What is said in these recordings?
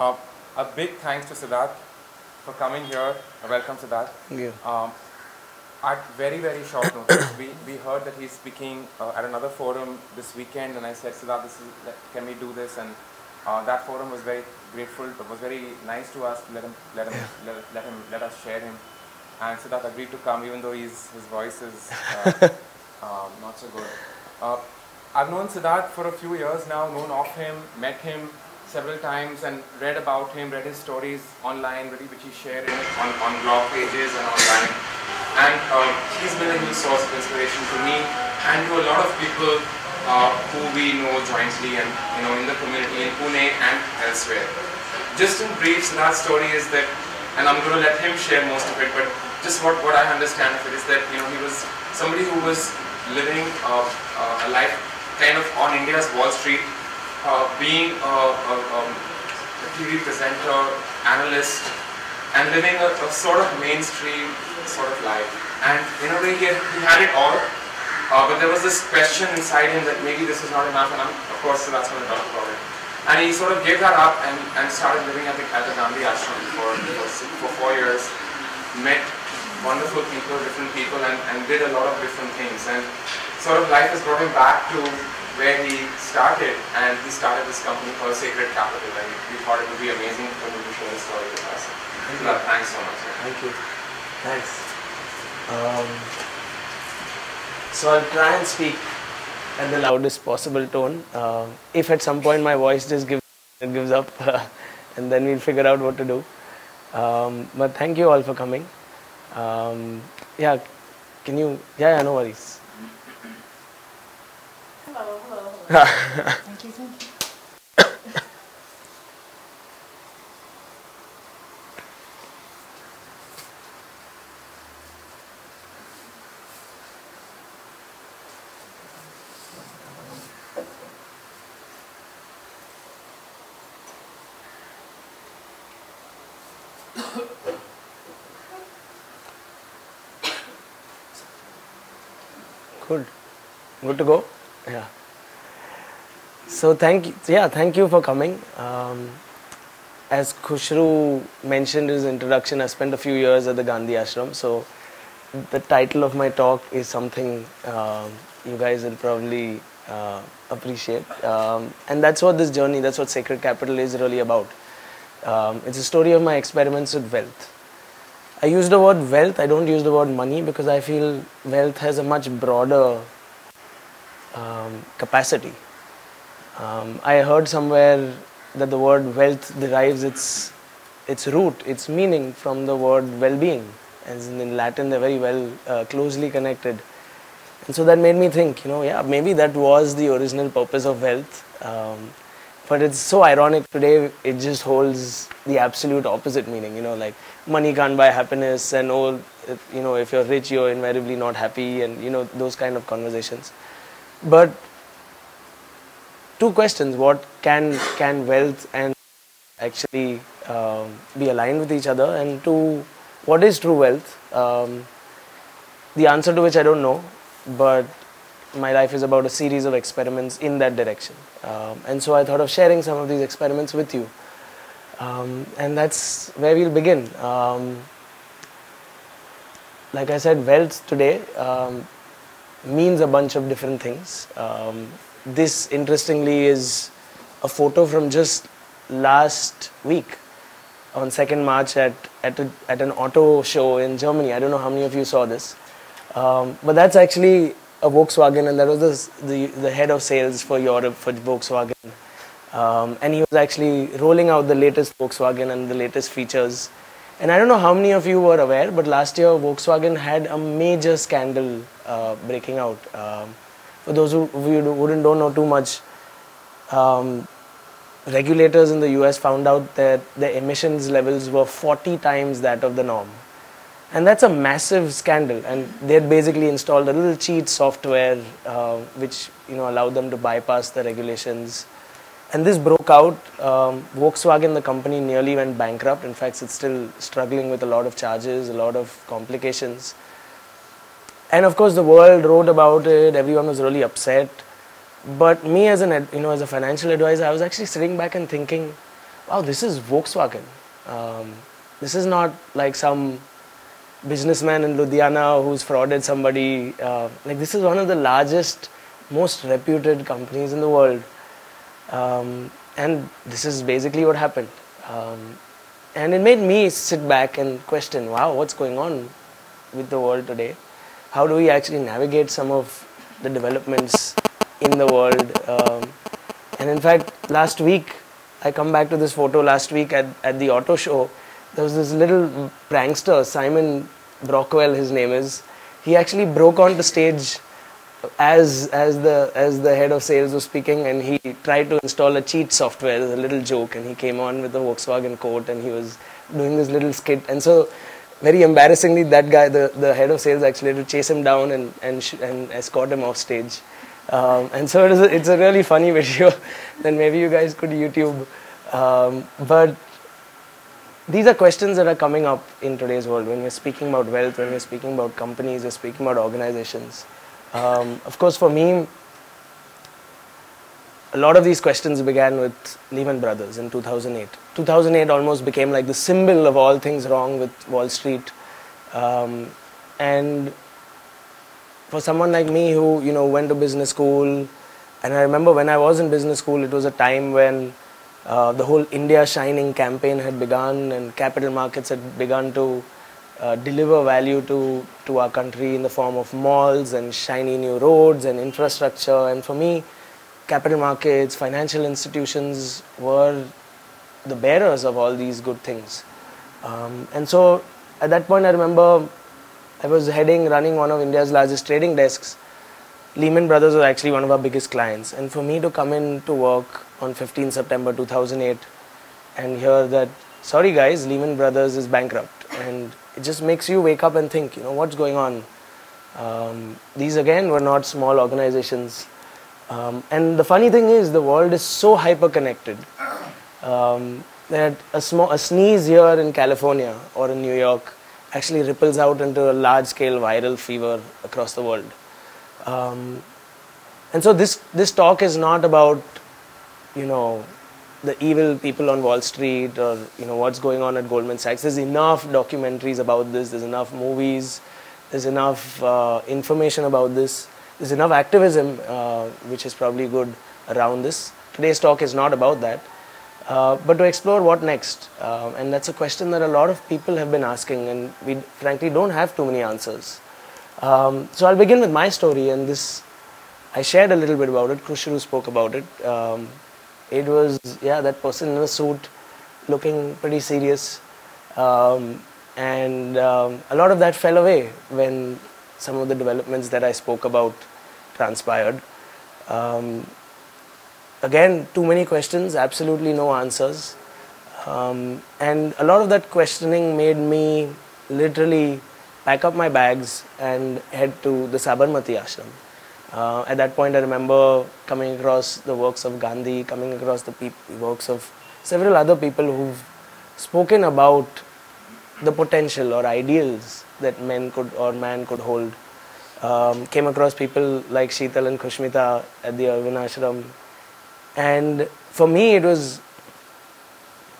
Uh, a big thanks to Siddharth for coming here. Welcome, Siddharth. Thank you. Um, at very, very short notice, we, we heard that he's speaking uh, at another forum this weekend, and I said, Siddharth, this is, can we do this? And uh, that forum was very grateful, but was very nice to us to let him, let him, let, let him, let us share him. And Siddharth agreed to come, even though he's, his voice is uh, um, not so good. Uh, I've known Siddharth for a few years now, known of him, met him several times, and read about him, read his stories online, really, which he shared on, on blog pages and online. And uh, he's been a huge source of inspiration to me and to a lot of people uh, who we know jointly and you know in the community in Pune and elsewhere. Just in brief, Siddharth's story is that, and I'm going to let him share most of it, but just what, what I understand of it is that you know he was somebody who was living uh, uh, a life kind of on India's Wall Street, uh, being a, a, a TV presenter, analyst, and living a, a sort of mainstream sort of life. And in a way, he had, he had it all, uh, but there was this question inside him that maybe this is not enough, and I'm, of course, so that's going to talk about it. And he sort of gave that up and, and started living at the, at Gandhi Ashram for, for, for four years, met wonderful people, different people, and, and did a lot of different things. And sort of life has brought him back to where he started, and he started this company called Sacred Capital, and we thought it would be amazing for him to share his story with us. Thank you. Thanks so much. Thank you. Thanks. Um, so I'll try and speak at the loudest possible tone. Uh, if at some point my voice just gives gives up, and then we'll figure out what to do. Um, but thank you all for coming. Um, yeah, can you? Yeah, yeah, no worries. Thank you, you. Good. Good to go? Yeah. So thank you, yeah, thank you for coming. Um, as Khushru mentioned in his introduction, I spent a few years at the Gandhi Ashram. So the title of my talk is something um you guys will probably uh, appreciate. Um, and that's what this journey, that's what Sacred Capital is really about. Um, it's a story of my experiments with wealth. I use the word wealth, I don't use the word money because I feel wealth has a much broader um, capacity. Um, I heard somewhere that the word wealth derives its, its root, its meaning from the word well being. As in, in Latin, they're very well uh, closely connected. And so that made me think, you know, yeah, maybe that was the original purpose of wealth. Um, but it's so ironic today, it just holds the absolute opposite meaning, you know, like money can't buy happiness, and oh, if, you know, if you're rich, you're invariably not happy, and you know, those kind of conversations. But two questions what can, can wealth and actually um, be aligned with each other, and two, what is true wealth? Um, the answer to which I don't know, but my life is about a series of experiments in that direction. Um, and so I thought of sharing some of these experiments with you. Um, and that's where we'll begin. Um, like I said, wealth today um, means a bunch of different things. This, interestingly, is a photo from just last week on 2nd March at, at, a, at an auto show in Germany. I don't know how many of you saw this. Um, but that's actually a Volkswagen, and that was the, the, the head of sales for Europe for Volkswagen. Um, and he was actually rolling out the latest Volkswagen and the latest features. And I don't know how many of you were aware, but last year Volkswagen had a major scandal uh, breaking out. Um, for those who, wouldn't don't know too much, um, regulators in the US found out that the emissions levels were 40 times that of the norm. And that's a massive scandal. And they had basically installed a little cheat software uh, which you know allowed them to bypass the regulations. And this broke out. Um, Volkswagen, the company, nearly went bankrupt. In fact, it's still struggling with a lot of charges, a lot of complications. And of course, the world wrote about it. Everyone was really upset. But me, as an you know, as a financial advisor, I was actually sitting back and thinking, wow, this is Volkswagen. Um, this is not like some businessman in Ludhiana who's frauded somebody. Uh, like this is one of the largest, most reputed companies in the world. Um, and this is basically what happened. Um, and it made me sit back and question, wow, what's going on with the world today? How do we actually navigate some of the developments in the world? Um, and in fact, last week, I come back to this photo last week at, at the auto show. There was this little prankster, Simon Brockwell, his name is. He actually broke onto stage as as the as the head of sales was speaking, and he tried to install a cheat software. There's a little joke, and he came on with a Volkswagen coat, and he was doing this little skit. And so, very embarrassingly, that guy, the, the head of sales, actually had to chase him down and and, and escort him off stage. Um, and so it is a, it's a really funny video that maybe you guys could YouTube. Um, but these are questions that are coming up in today's world when we're speaking about wealth, when we're speaking about companies, we're speaking about organizations. Um, of course, for me, a lot of these questions began with Lehman Brothers in 2008. 2008 almost became like the symbol of all things wrong with Wall Street. Um, and for someone like me who you know went to business school, and I remember when I was in business school, it was a time when uh, the whole India Shining campaign had begun, and capital markets had begun to uh, deliver value to to our country in the form of malls and shiny new roads and infrastructure. And for me, capital markets, financial institutions were the bearers of all these good things. Um, and so at that point, I remember I was heading, running one of India's largest trading desks. Lehman Brothers was actually one of our biggest clients. And for me to come in to work on 15 September 2008 and hear that, sorry guys, Lehman Brothers is bankrupt. And it just makes you wake up and think, you know, what's going on? Um, these again were not small organizations. Um, and the funny thing is, the world is so hyper connected um, that a, small, a sneeze here in California or in New York actually ripples out into a large scale viral fever across the world. Um, and so this, this talk is not about, you know, the evil people on Wall Street or, you know, what's going on at Goldman Sachs. There's enough documentaries about this, there's enough movies, there's enough uh, information about this, there's enough activism, uh, which is probably good around this. Today's talk is not about that. Uh, but to explore what next. Uh, and that's a question that a lot of people have been asking, and we frankly don't have too many answers. Um, so I'll begin with my story, and this I shared a little bit about it. Khushru spoke about it. Um, it was yeah that person in a suit, looking pretty serious, um, and um, a lot of that fell away when some of the developments that I spoke about transpired. Um, again, too many questions, absolutely no answers. Um, and a lot of that questioning made me literally pack up my bags and head to the Sabarmati ashram. Uh, at that point, I remember coming across the works of Gandhi, coming across the works of several other people who've spoken about the potential or ideals that men could or man could hold. Um, came across people like Sheetal and Kushmita at the Irvin Ashram, and for me, it was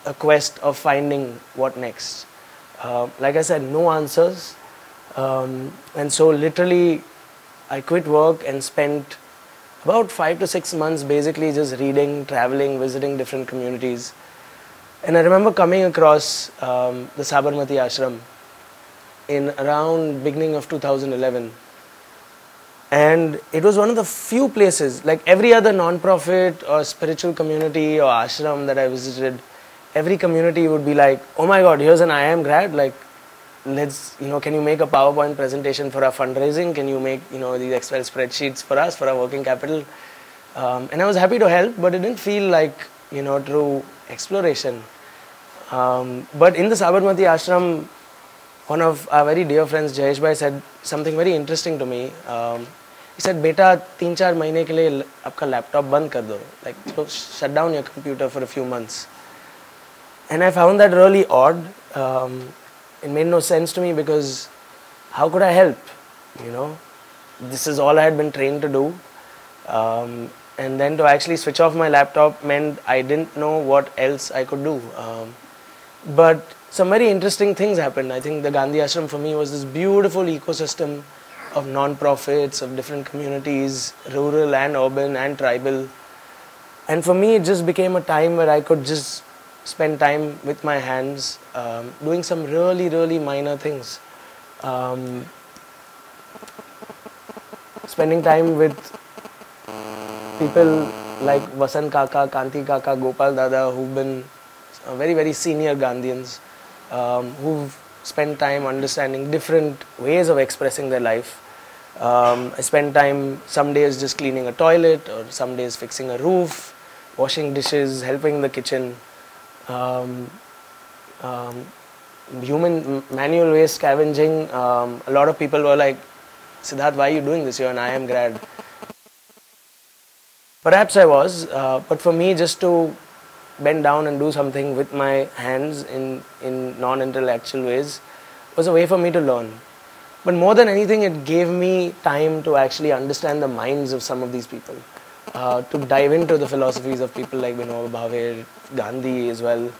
a quest of finding what next. Uh, like I said, no answers. Um, and so, literally, I quit work and spent about five to six months basically just reading, traveling, visiting different communities. And I remember coming across um, the Sabarmati Ashram in around beginning of 2011 and it was one of the few places like every other non-profit or spiritual community or ashram that i visited every community would be like oh my god here's an iim grad. Like let's you know can you make a powerpoint presentation for our fundraising? Can you make you know these excel spreadsheets for us for our working capital? Um, and i was happy to help but it didn't feel like you know true exploration um, but in the sabarmati ashram one of our very dear friends jayesh bhai said something very interesting to me um, he said बेटा तीन चार महीने के लिए आपका laptop बंद कर दो like shut down your computer for a few months and I found that really odd um, it made no sense to me because how could I help you know this is all I had been trained to do um, and then to actually switch off my laptop meant I didn't know what else I could do. Um, but some very interesting things happened. I think the Gandhi Ashram for me was this beautiful ecosystem of non-profits, of different communities, rural and urban and tribal. And for me, it just became a time where I could just spend time with my hands, um, doing some really, really minor things. Um, spending time with people like Vasant Kaka, Kanti Kaka, Gopal Dada, who've been uh, very, very senior Gandhians, um, who've spent time understanding different ways of expressing their life. Um, I spend time some days just cleaning a toilet, or some days fixing a roof, washing dishes, helping in the kitchen. Um, um, human manual waste scavenging. Um, a lot of people were like, Siddharth, why are you doing this? You're an IIM grad. Perhaps I was, uh, but for me, just to bend down and do something with my hands in, in non intellectual ways was a way for me to learn. But more than anything, it gave me time to actually understand the minds of some of these people, uh, to dive into the philosophies of people like Vinoba Bhave, Gandhi as well,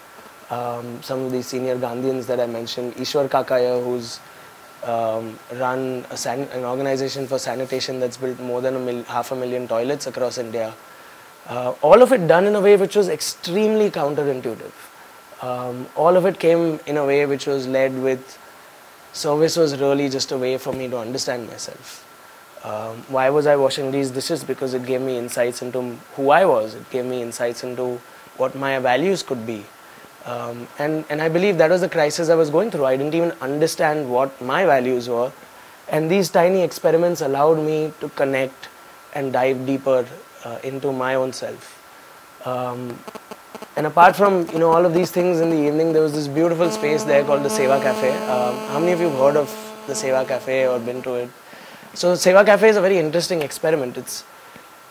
um, some of these senior Gandhians that I mentioned, Ishwar Kakaya, who's um, run an organization for sanitation that's built more than a half a million toilets across India. Uh, all of it done in a way which was extremely counterintuitive. Um, all of it came in a way which was led with service was really just a way for me to understand myself. Um, why was I washing these dishes? Because it gave me insights into who I was. It gave me insights into what my values could be. Um, and, and I believe that was the crisis I was going through. I didn't even understand what my values were. And these tiny experiments allowed me to connect and dive deeper uh, into my own self. Um, and apart from you know all of these things in the evening, there was this beautiful space there called the Seva Cafe. Um, how many of you have heard of the Seva Cafe or been to it? So Seva Cafe is a very interesting experiment. It's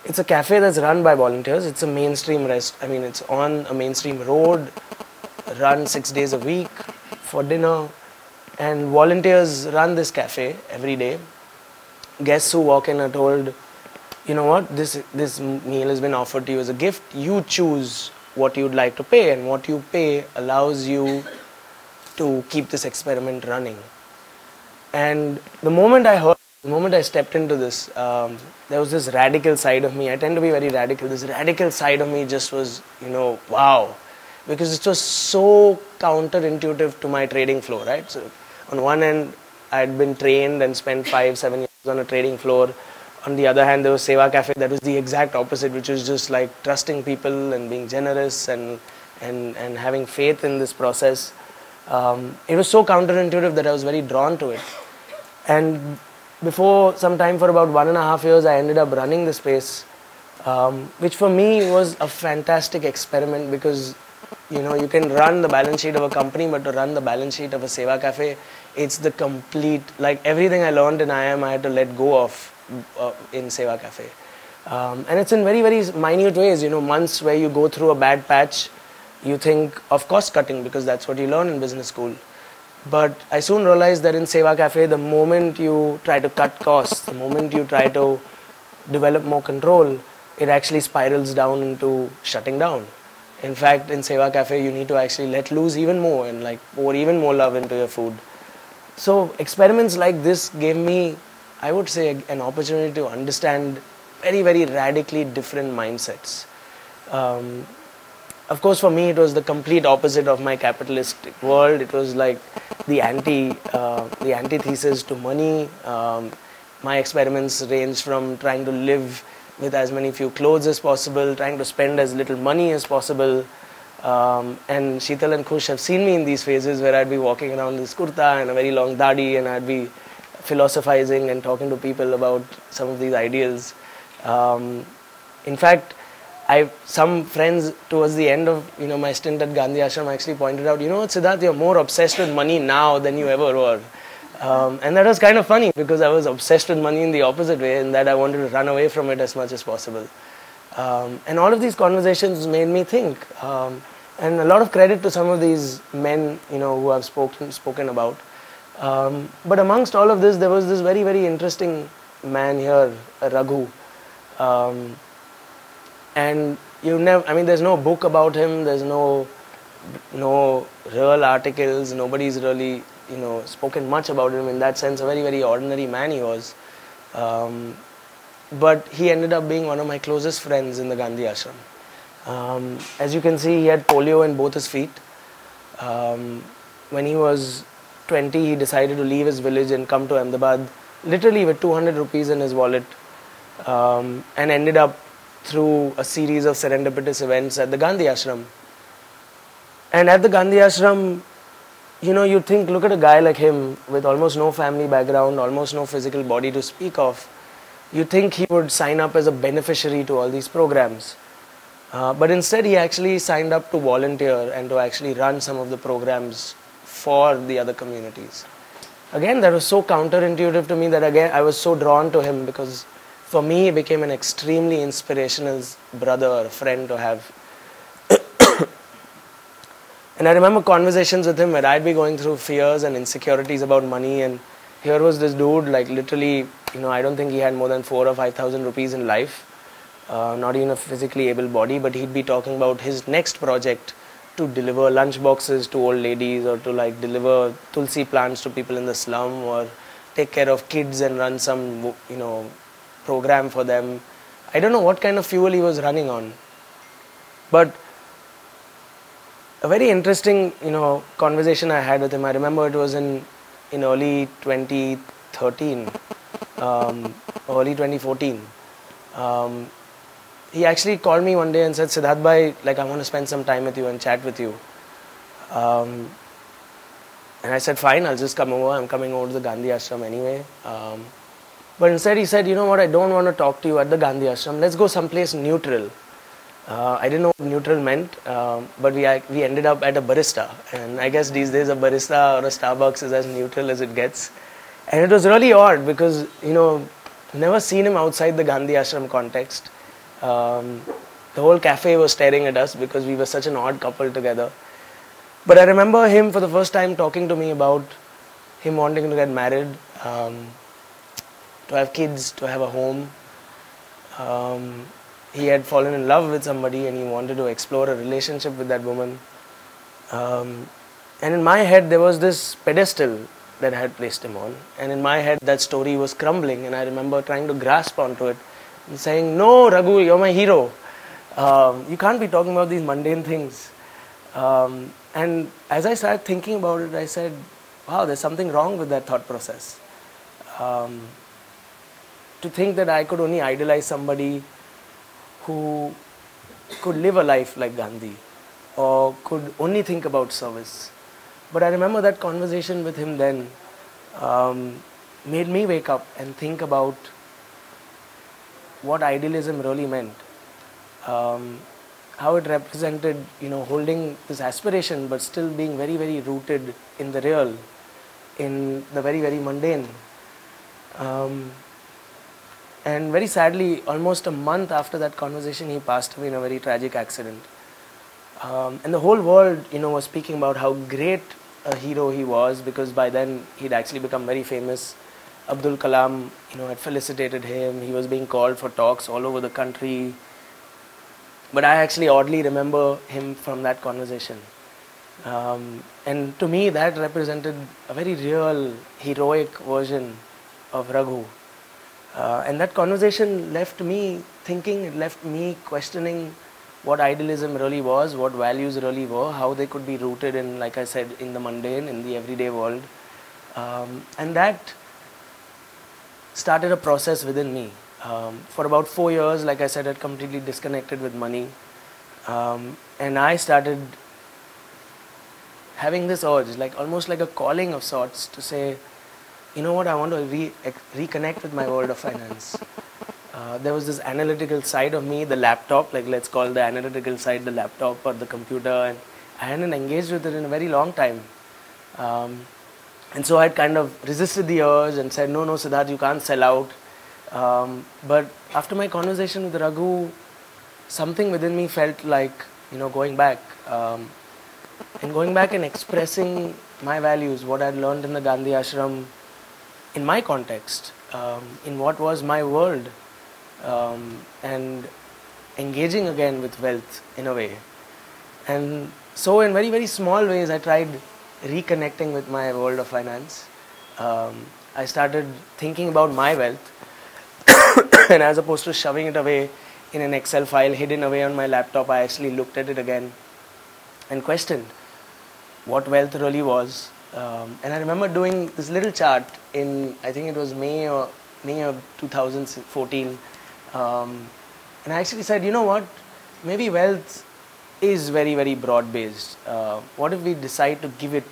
it's a cafe that's run by volunteers. It's a mainstream rest. I mean, it's on a mainstream road run six days a week for dinner, and volunteers run this cafe every day. Guests who walk in are told, you know what, this this meal has been offered to you as a gift. You choose what you'd like to pay, and what you pay allows you to keep this experiment running. And the moment I heard, the moment I stepped into this, um, there was this radical side of me. I tend to be very radical. This radical side of me just was, you know, wow because it was so counterintuitive to my trading flow, right? So, on one end, I had been trained and spent five, seven years on a trading floor. On the other hand, there was Seva Cafe that was the exact opposite, which was just like trusting people and being generous and, and, and having faith in this process. Um, it was so counterintuitive that I was very drawn to it. And before some time, for about one and a half years, I ended up running the space, um, which for me was a fantastic experiment because you know you can run the balance sheet of a company but to run the balance sheet of a seva cafe it's the complete like everything i learned in iim i had to let go of uh, in seva cafe. Um, and it's in very very minute ways you know months where you go through a bad patch you think of cost cutting because that's what you learn in business school. But i soon realized that in seva cafe the moment you try to cut costs the moment you try to develop more control it actually spirals down into shutting down in fact, in Seva Cafe, you need to actually let loose even more and like pour even more love into your food. So experiments like this gave me, I would say, an opportunity to understand very, very radically different mindsets. Um, of course, for me, it was the complete opposite of my capitalistic world. It was like the anti, uh, the antithesis to money. Um, my experiments ranged from trying to live with as many few clothes as possible, trying to spend as little money as possible. Um, and Sheetal and Kush have seen me in these phases where I'd be walking around this kurta and a very long dadi and I'd be philosophizing and talking to people about some of these ideals. Um, in fact, I some friends towards the end of you know my stint at Gandhi Ashram actually pointed out, you know, Siddharth, you're more obsessed with money now than you ever were. Um, and that was kind of funny because I was obsessed with money in the opposite way, and that I wanted to run away from it as much as possible. Um, and all of these conversations made me think. Um, and a lot of credit to some of these men, you know, who I've spoken spoken about. Um, but amongst all of this, there was this very very interesting man here, Raghu. Um, and you never. I mean, there's no book about him. There's no no real articles. Nobody's really you know spoken much about him in that sense. A very very ordinary man he was. Um, but he ended up being one of my closest friends in the Gandhi ashram. Um, as you can see, he had polio in both his feet. Um, when he was 20, he decided to leave his village and come to Ahmedabad, literally with 200 rupees in his wallet, um, and ended up through a series of serendipitous events at the Gandhi ashram. And at the Gandhi ashram, you know, you think, look at a guy like him with almost no family background, almost no physical body to speak of you think he would sign up as a beneficiary to all these programs. Uh, but instead, he actually signed up to volunteer and to actually run some of the programs for the other communities. Again, that was so counterintuitive to me that again I was so drawn to him because for me, he became an extremely inspirational brother or friend to have. And I remember conversations with him where I'd be going through fears and insecurities about money and here was this dude like literally you know i don't think he had more than four or five thousand rupees in life uh, not even a physically able body but he'd be talking about his next project to deliver lunch boxes to old ladies or to like deliver tulsi plants to people in the slum or take care of kids and run some you know program for them. I don't know what kind of fuel he was running on. But a very interesting you know conversation i had with him i remember it was in in early 2013, um, early 2014. Um, he actually called me one day and said, Siddharth Bhai, like I want to spend some time with you and chat with you. Um, and I said, fine, I'll just come over. I'm coming over to the Gandhi Ashram anyway. Um, but instead he said, you know what, I don't want to talk to you at the Gandhi Ashram. Let's go someplace neutral. Uh, I didn't know what neutral meant, uh, but we we ended up at a barista, and I guess these days a barista or a Starbucks is as neutral as it gets. And it was really odd because you know, never seen him outside the Gandhi Ashram context. Um, the whole cafe was staring at us because we were such an odd couple together. But I remember him for the first time talking to me about him wanting to get married, um, to have kids, to have a home. Um, he had fallen in love with somebody and he wanted to explore a relationship with that woman. Um, and in my head, there was this pedestal that I had placed him on. And in my head, that story was crumbling. And I remember trying to grasp onto it and saying, No, Raghu, you're my hero. Um, you can't be talking about these mundane things. Um, and as I started thinking about it, I said, Wow, there's something wrong with that thought process. Um, to think that I could only idolize somebody who could live a life like Gandhi or could only think about service. But I remember that conversation with him then um, made me wake up and think about what idealism really meant. Um, how it represented, you know, holding this aspiration but still being very, very rooted in the real, in the very, very mundane. Um, and very sadly, almost a month after that conversation, he passed away in a very tragic accident. Um, and the whole world, you know, was speaking about how great a hero he was because by then he'd actually become very famous. Abdul Kalam, you know, had felicitated him. He was being called for talks all over the country. But I actually oddly remember him from that conversation. Um, and to me, that represented a very real, heroic version of Raghu. Uh, and that conversation left me thinking, it left me questioning what idealism really was, what values really were, how they could be rooted in, like I said, in the mundane, in the everyday world. Um, and that started a process within me. Um, for about four years, like I said, I completely disconnected with money. Um, and I started having this urge, like almost like a calling of sorts, to say, you know what, I want to re- reconnect with my world of finance. Uh, there was this analytical side of me, the laptop, like let's call the analytical side the laptop or the computer, and I hadn't engaged with it in a very long time. Um, and so I had kind of resisted the urge and said, no, no, Siddharth, you can't sell out. Um, but after my conversation with Raghu, something within me felt like, you know, going back. Um, and going back and expressing my values, what I'd learned in the Gandhi ashram, in my context, um, in what was my world, um, and engaging again with wealth in a way. And so, in very, very small ways, I tried reconnecting with my world of finance. Um, I started thinking about my wealth, and as opposed to shoving it away in an Excel file hidden away on my laptop, I actually looked at it again and questioned what wealth really was. Um, and I remember doing this little chart in, I think it was May or May of 2014. Um, and I actually said, you know what? Maybe wealth is very, very broad based. Uh, what if we decide to give it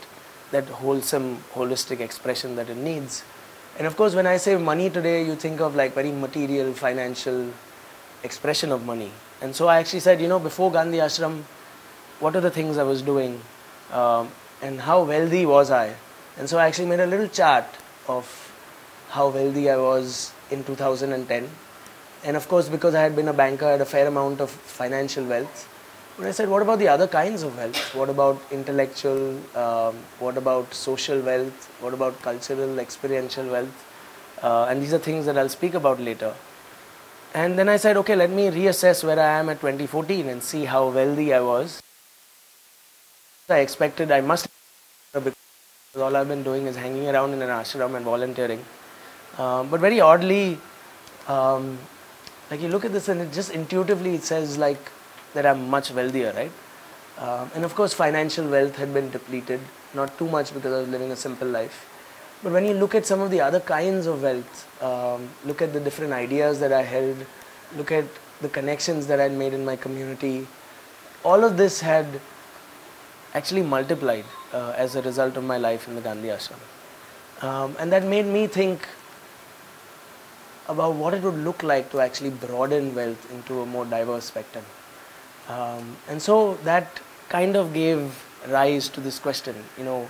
that wholesome, holistic expression that it needs? And of course, when I say money today, you think of like very material, financial expression of money. And so I actually said, you know, before Gandhi Ashram, what are the things I was doing? Um, and how wealthy was I? And so I actually made a little chart of how wealthy I was in 2010. And of course, because I had been a banker, I had a fair amount of financial wealth. But I said, what about the other kinds of wealth? What about intellectual? Um, what about social wealth? What about cultural, experiential wealth? Uh, and these are things that I'll speak about later. And then I said, okay, let me reassess where I am at 2014 and see how wealthy I was. I expected I must because all I've been doing is hanging around in an ashram and volunteering. Um, but very oddly, um, like you look at this and it just intuitively it says like that I'm much wealthier, right? Um, and of course, financial wealth had been depleted, not too much because I was living a simple life. But when you look at some of the other kinds of wealth, um, look at the different ideas that I held, look at the connections that I'd made in my community, all of this had actually multiplied uh, as a result of my life in the Gandhi Ashram. Um, and that made me think about what it would look like to actually broaden wealth into a more diverse spectrum. Um, and so that kind of gave rise to this question, you know,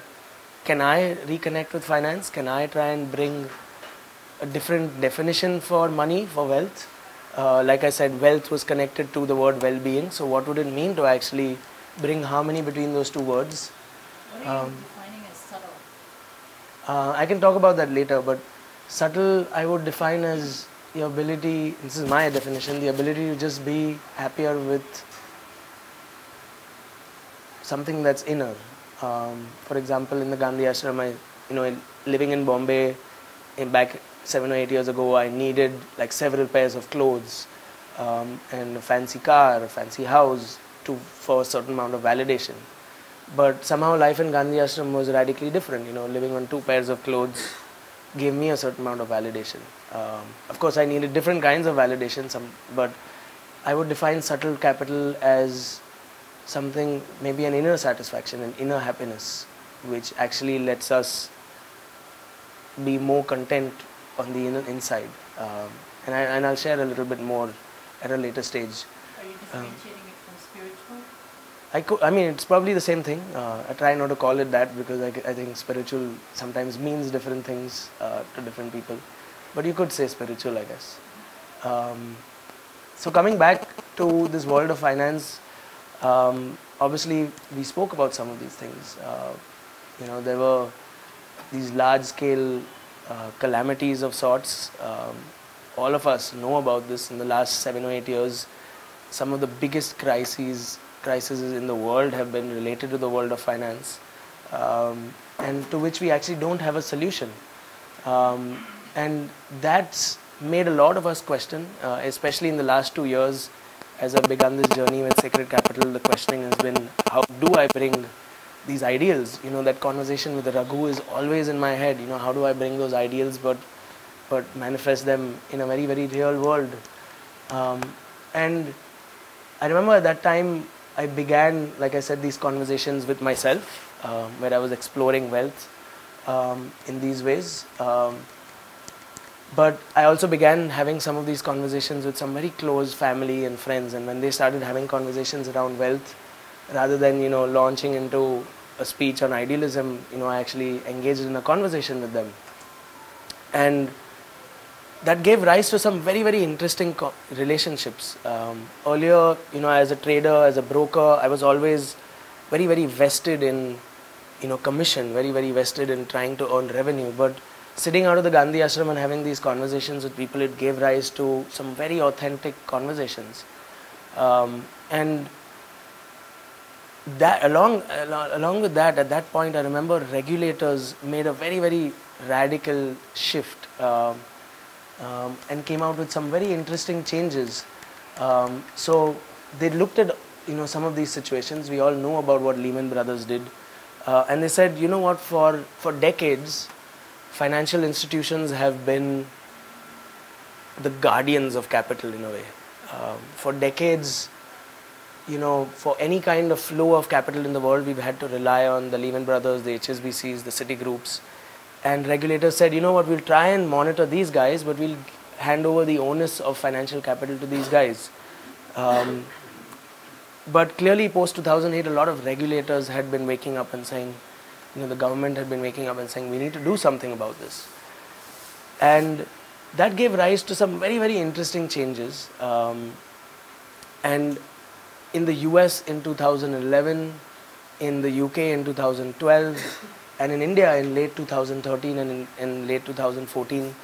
can I reconnect with finance? Can I try and bring a different definition for money, for wealth? Uh, like I said, wealth was connected to the word well being. So, what would it mean to actually bring harmony between those two words? What are you um, defining as subtle? Uh, I can talk about that later, but subtle I would define as the ability, this is my definition, the ability to just be happier with something that's inner, um, for example, in the Gandhi Ashram, I, you know, living in Bombay, in back seven or eight years ago, I needed like several pairs of clothes um, and a fancy car, a fancy house to for a certain amount of validation. But somehow life in Gandhi Ashram was radically different. You know, living on two pairs of clothes gave me a certain amount of validation. Um, of course, I needed different kinds of validation, some, but I would define subtle capital as something, maybe an inner satisfaction, an inner happiness, which actually lets us be more content on the inner inside. Um, and, I, and I'll share a little bit more at a later stage. Um, it from spiritual? I, I mean, it's probably the same thing. Uh, I try not to call it that because I, I think spiritual sometimes means different things uh, to different people. But you could say spiritual, I guess. Um, so, coming back to this world of finance, um, obviously, we spoke about some of these things. Uh, you know, there were these large-scale uh, calamities of sorts. Um, all of us know about this in the last seven or eight years. Some of the biggest crises crises in the world have been related to the world of finance, um, and to which we actually don't have a solution. Um, and that's made a lot of us question, uh, especially in the last two years as I've begun this journey with Sacred Capital, the questioning has been how do I bring these ideals? You know, that conversation with Raghu is always in my head. You know, how do I bring those ideals but but manifest them in a very, very real world? Um, and I remember at that time I began, like I said, these conversations with myself, um, where I was exploring wealth um, in these ways. Um, but I also began having some of these conversations with some very close family and friends. And when they started having conversations around wealth, rather than you know launching into a speech on idealism, you know I actually engaged in a conversation with them, and that gave rise to some very very interesting relationships. Um, earlier, you know, as a trader, as a broker, I was always very very vested in you know commission, very very vested in trying to earn revenue, but sitting out of the Gandhi ashram and having these conversations with people, it gave rise to some very authentic conversations. Um, and that along along with that, at that point, I remember regulators made a very very radical shift um, um, and came out with some very interesting changes. Um, so they looked at you know some of these situations. We all know about what Lehman Brothers did, uh, and they said, you know what, for for decades, financial institutions have been the guardians of capital in a way. Um, for decades, you know, for any kind of flow of capital in the world, we've had to rely on the Lehman Brothers, the HSBCs, the Citigroups. And regulators said, you know what, we'll try and monitor these guys, but we'll hand over the onus of financial capital to these guys. Um, but clearly, post 2008, a lot of regulators had been waking up and saying, you know, the government had been waking up and saying, we need to do something about this. And that gave rise to some very, very interesting changes. Um, and in the US in 2011, in the UK in 2012, and in India in late 2013 and in, in late 2014,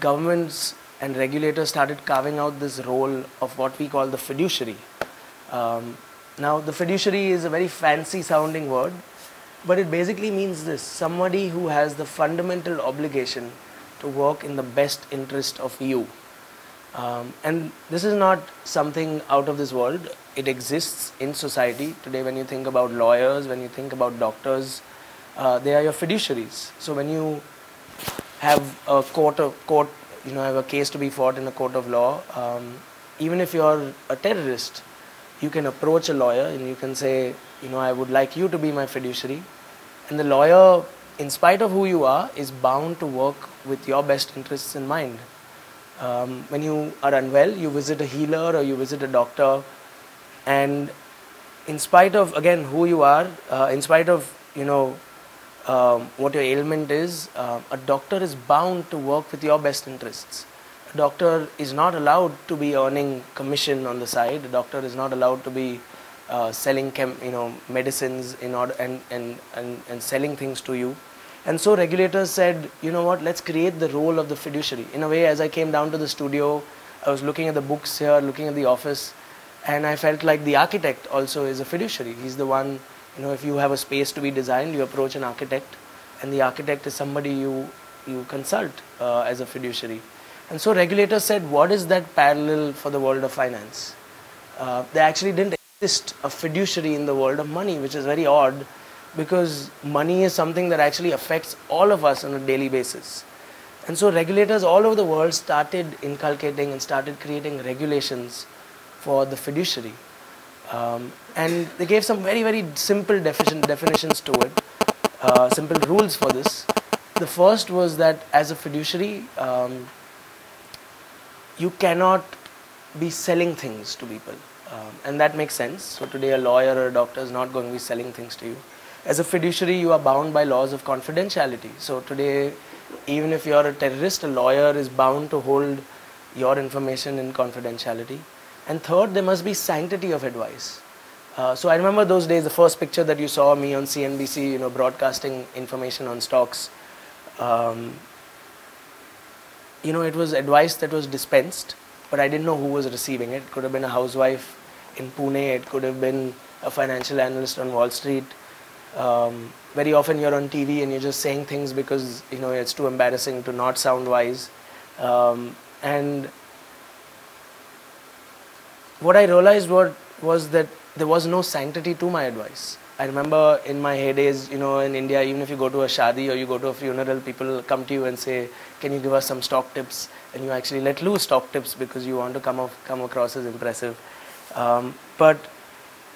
governments and regulators started carving out this role of what we call the fiduciary. Um, now, the fiduciary is a very fancy sounding word, but it basically means this somebody who has the fundamental obligation to work in the best interest of you. Um, and this is not something out of this world. It exists in society today. When you think about lawyers, when you think about doctors, uh, they are your fiduciaries. So when you have a court of court, you know, have a case to be fought in a court of law. Um, even if you're a terrorist, you can approach a lawyer and you can say, you know, I would like you to be my fiduciary, and the lawyer, in spite of who you are, is bound to work with your best interests in mind. Um, when you are unwell, you visit a healer or you visit a doctor, and in spite of again who you are, uh, in spite of you know um, what your ailment is, uh, a doctor is bound to work with your best interests. A doctor is not allowed to be earning commission on the side. A doctor is not allowed to be uh, selling you know medicines in order and, and, and, and selling things to you. And so regulators said, you know what, let's create the role of the fiduciary. In a way, as I came down to the studio, I was looking at the books here, looking at the office, and I felt like the architect also is a fiduciary. He's the one, you know, if you have a space to be designed, you approach an architect, and the architect is somebody you, you consult uh, as a fiduciary. And so regulators said, what is that parallel for the world of finance? Uh, they actually didn't exist a fiduciary in the world of money, which is very odd because money is something that actually affects all of us on a daily basis. And so regulators all over the world started inculcating and started creating regulations for the fiduciary. Um, and they gave some very, very simple definition, definitions to it, uh, simple rules for this. The first was that as a fiduciary, um, you cannot be selling things to people. Um, and that makes sense. So today a lawyer or a doctor is not going to be selling things to you. As a fiduciary, you are bound by laws of confidentiality. So today, even if you're a terrorist, a lawyer is bound to hold your information in confidentiality. And third, there must be sanctity of advice. Uh, so I remember those days, the first picture that you saw me on CNBC, you know, broadcasting information on stocks. Um, you know, it was advice that was dispensed, but I didn't know who was receiving it. It could have been a housewife in Pune, it could have been a financial analyst on Wall Street. Um, very often you're on TV and you're just saying things because you know it's too embarrassing to not sound wise. Um, and what I realized what, was that there was no sanctity to my advice. I remember in my heydays, you know, in India, even if you go to a shadi or you go to a funeral, people come to you and say, "Can you give us some stock tips?" And you actually let loose stock tips because you want to come off, come across as impressive. Um, but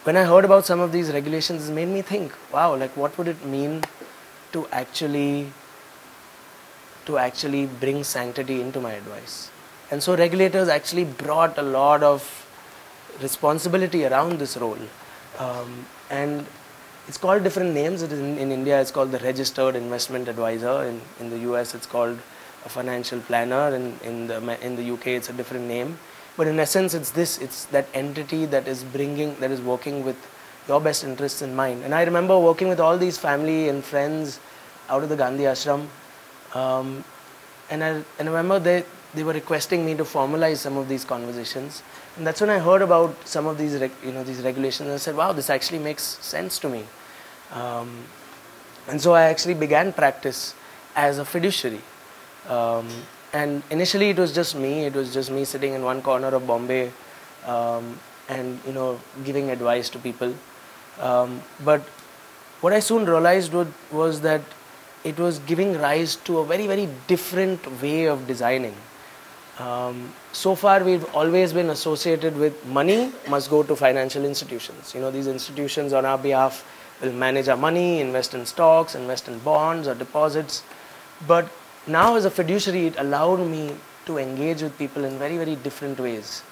when I heard about some of these regulations, it made me think, wow, like what would it mean to actually to actually bring sanctity into my advice? And so regulators actually brought a lot of responsibility around this role. Um, and it's called different names. In, in India, it's called the registered investment advisor. In, in the US, it's called a financial planner. In, in, the, in the UK, it's a different name. But in essence, it's this it's that entity that is bringing, that is working with your best interests in mind. And I remember working with all these family and friends out of the Gandhi ashram. Um, and, I, and I remember they, they were requesting me to formalize some of these conversations, and that's when I heard about some of these, you know, these regulations. And I said, "Wow, this actually makes sense to me." Um, and so I actually began practice as a fiduciary. Um, and initially, it was just me. It was just me sitting in one corner of Bombay, um, and you know, giving advice to people. Um, but what I soon realized was, was that it was giving rise to a very, very different way of designing. Um, so far, we've always been associated with money must go to financial institutions. You know, these institutions on our behalf will manage our money, invest in stocks, invest in bonds or deposits. But now, as a fiduciary, it allowed me to engage with people in very, very different ways.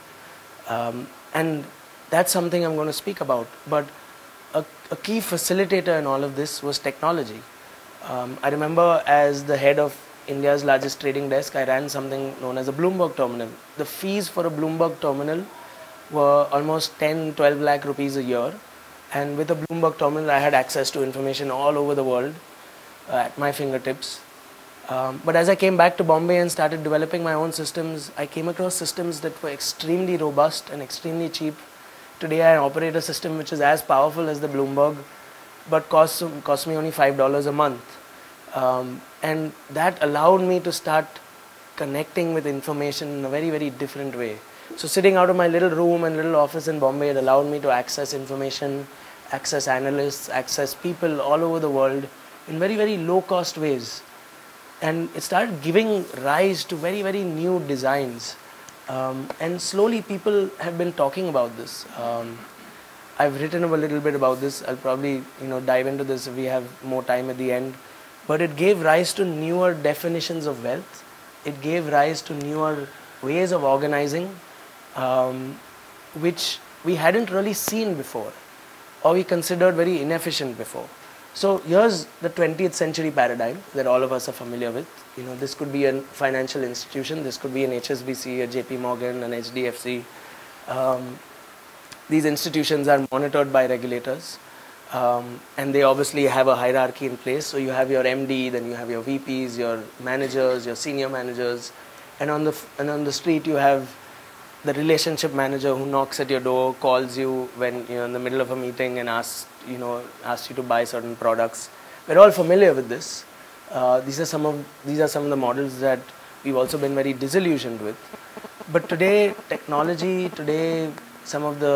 Um, and that's something I'm going to speak about. But a, a key facilitator in all of this was technology. Um, I remember as the head of India's largest trading desk, I ran something known as a Bloomberg terminal. The fees for a Bloomberg terminal were almost 10, 12 lakh rupees a year. And with a Bloomberg terminal, I had access to information all over the world uh, at my fingertips. Um, but as I came back to Bombay and started developing my own systems, I came across systems that were extremely robust and extremely cheap. Today, I operate a system which is as powerful as the Bloomberg, but costs, costs me only $5 a month. Um, and that allowed me to start connecting with information in a very, very different way. So, sitting out of my little room and little office in Bombay, it allowed me to access information, access analysts, access people all over the world in very, very low cost ways. And it started giving rise to very, very new designs. Um, and slowly, people have been talking about this. Um, I've written a little bit about this. I'll probably, you know, dive into this if we have more time at the end but it gave rise to newer definitions of wealth. It gave rise to newer ways of organizing, um, which we hadn't really seen before, or we considered very inefficient before. So here's the 20th century paradigm that all of us are familiar with. You know, this could be a financial institution, this could be an HSBC, a JP Morgan, an HDFC. Um, these institutions are monitored by regulators. Um, and they obviously have a hierarchy in place. So you have your MD, then you have your VPs, your managers, your senior managers, and on the and on the street you have the relationship manager who knocks at your door, calls you when you're in the middle of a meeting, and asks you know asks you to buy certain products. We're all familiar with this. Uh, these are some of these are some of the models that we've also been very disillusioned with. But today, technology, today, some of the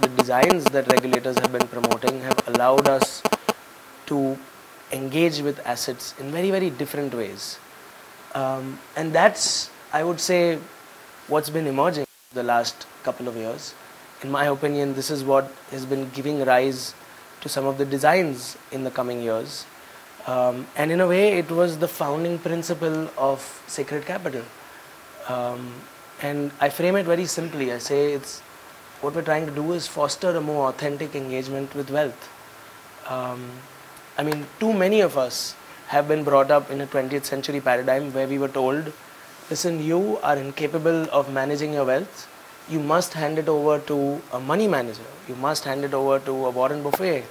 the designs that regulators have been promoting have allowed us to engage with assets in very, very different ways. Um, and that's, I would say, what's been emerging the last couple of years. In my opinion, this is what has been giving rise to some of the designs in the coming years. Um, and in a way, it was the founding principle of sacred capital. Um, and I frame it very simply. I say it's what we're trying to do is foster a more authentic engagement with wealth. Um, I mean, too many of us have been brought up in a 20th century paradigm where we were told, listen, you are incapable of managing your wealth. You must hand it over to a money manager. You must hand it over to a Warren Buffett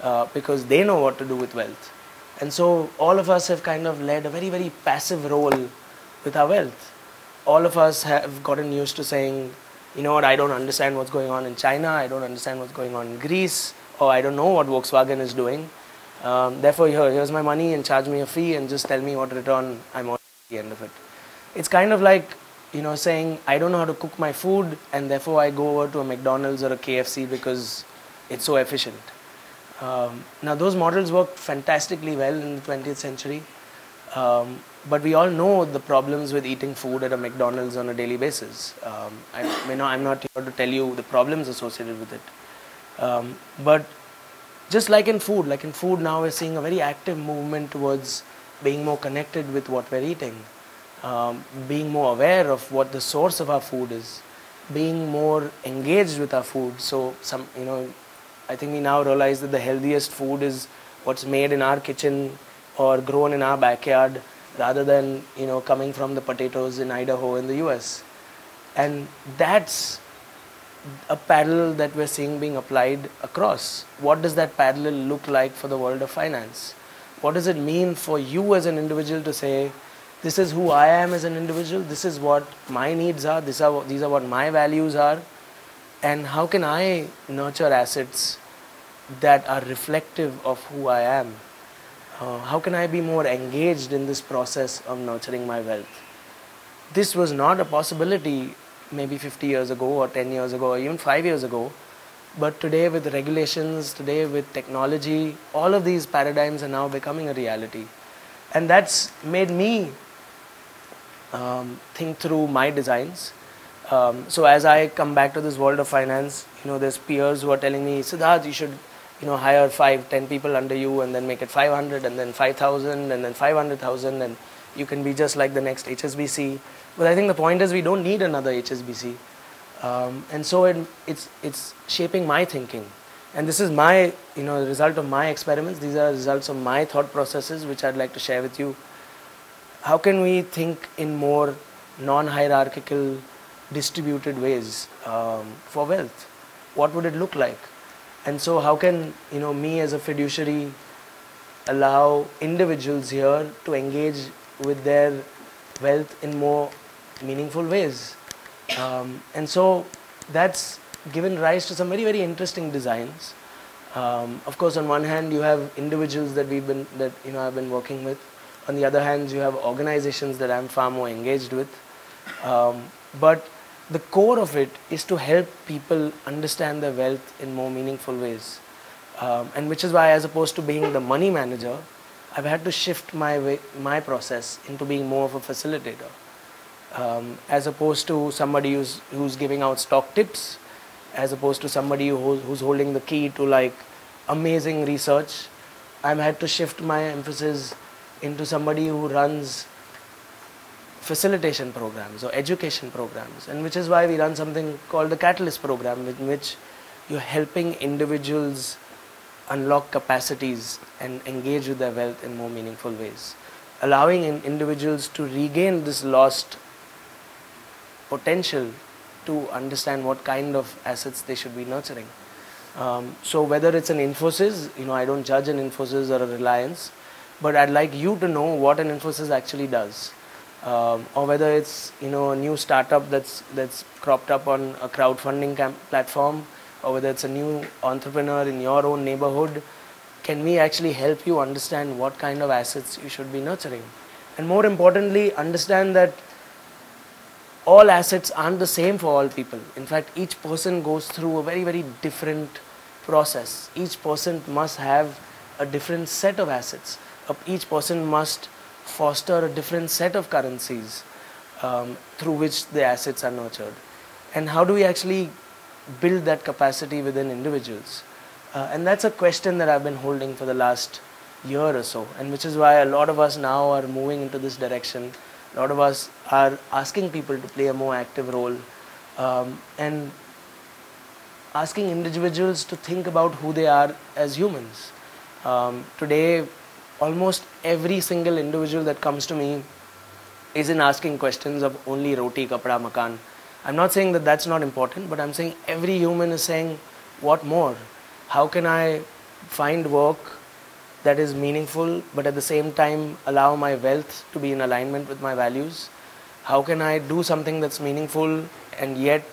uh, because they know what to do with wealth. And so all of us have kind of led a very, very passive role with our wealth. All of us have gotten used to saying, you know what, I don't understand what's going on in China, I don't understand what's going on in Greece, or I don't know what Volkswagen is doing. Um, therefore, here, here's my money and charge me a fee and just tell me what return I'm on at the end of it. It's kind of like, you know, saying, I don't know how to cook my food and therefore I go over to a McDonald's or a KFC because it's so efficient. Um, now, those models worked fantastically well in the 20th century. Um, but we all know the problems with eating food at a McDonald's on a daily basis. Um, I, you know, I'm not here to tell you the problems associated with it. Um, but just like in food, like in food now, we're seeing a very active movement towards being more connected with what we're eating, um, being more aware of what the source of our food is, being more engaged with our food. So, some, you know, I think we now realize that the healthiest food is what's made in our kitchen or grown in our backyard rather than you know coming from the potatoes in Idaho in the US. And that's a parallel that we're seeing being applied across. What does that parallel look like for the world of finance? What does it mean for you as an individual to say, this is who I am as an individual, this is what my needs are, these are, these are what my values are, and how can I nurture assets that are reflective of who I am? Uh, how can I be more engaged in this process of nurturing my wealth? This was not a possibility maybe 50 years ago, or 10 years ago, or even 5 years ago. But today, with regulations, today, with technology, all of these paradigms are now becoming a reality. And that's made me um, think through my designs. Um, so as I come back to this world of finance, you know, there's peers who are telling me, Siddharth, you should, you know, hire five, ten people under you, and then make it 500, and then 5,000, and then 500,000, and you can be just like the next HSBC. But I think the point is we don't need another HSBC, um, and so it, it's it's shaping my thinking, and this is my, you know, the result of my experiments. These are results of my thought processes, which I'd like to share with you. How can we think in more non-hierarchical distributed ways um, for wealth? What would it look like and so how can you know me as a fiduciary allow individuals here to engage with their wealth in more meaningful ways? Um, and so that's given rise to some very very interesting designs. Um, of course on one hand you have individuals that we've been that you know i've been working with. On the other hand, you have organizations that I'm far more engaged with. Um, but the core of it is to help people understand their wealth in more meaningful ways. Um, and which is why, as opposed to being the money manager, I've had to shift my way, my process into being more of a facilitator, um, as opposed to somebody who's who's giving out stock tips, as opposed to somebody who, who's holding the key to like amazing research. I've had to shift my emphasis into somebody who runs facilitation programs or education programs and which is why we run something called the catalyst program in which you're helping individuals unlock capacities and engage with their wealth in more meaningful ways allowing in individuals to regain this lost potential to understand what kind of assets they should be nurturing um, so whether it's an infosys you know i don't judge an infosys or a reliance but I'd like you to know what an Infosys actually does. Um, or whether it's you know a new startup that's that's cropped up on a crowdfunding platform, or whether it's a new entrepreneur in your own neighborhood, can we actually help you understand what kind of assets you should be nurturing, and more importantly, understand that all assets aren't the same for all people. In fact, each person goes through a very very different process. Each person must have a different set of assets each person must foster a different set of currencies um, through which the assets are nurtured. And how do we actually build that capacity within individuals? Uh, and that's a question that I've been holding for the last year or so, and which is why a lot of us now are moving into this direction. A lot of us are asking people to play a more active role um, and asking individuals to think about who they are as humans. Um, today, almost every single individual that comes to me isn't asking questions of only roti, kapra, makan. I'm not saying that that's not important, but I'm saying every human is saying, what more? How can I find work that is meaningful, but at the same time allow my wealth to be in alignment with my values? How can I do something that's meaningful and yet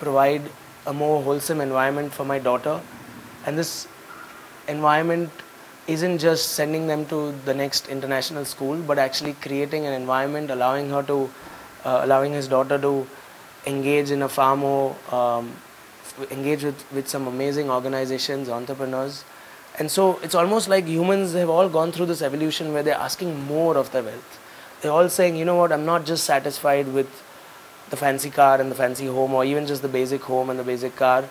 provide a more wholesome environment for my daughter? And this environment isn't just sending them to the next international school, but actually creating an environment, allowing her to, uh, allowing his daughter to engage in a far more, um, engage with, with some amazing organizations, entrepreneurs. And so it's almost like humans have all gone through this evolution where they're asking more of their wealth. They're all saying, you know what, I'm not just satisfied with the fancy car and the fancy home or even just the basic home and the basic car.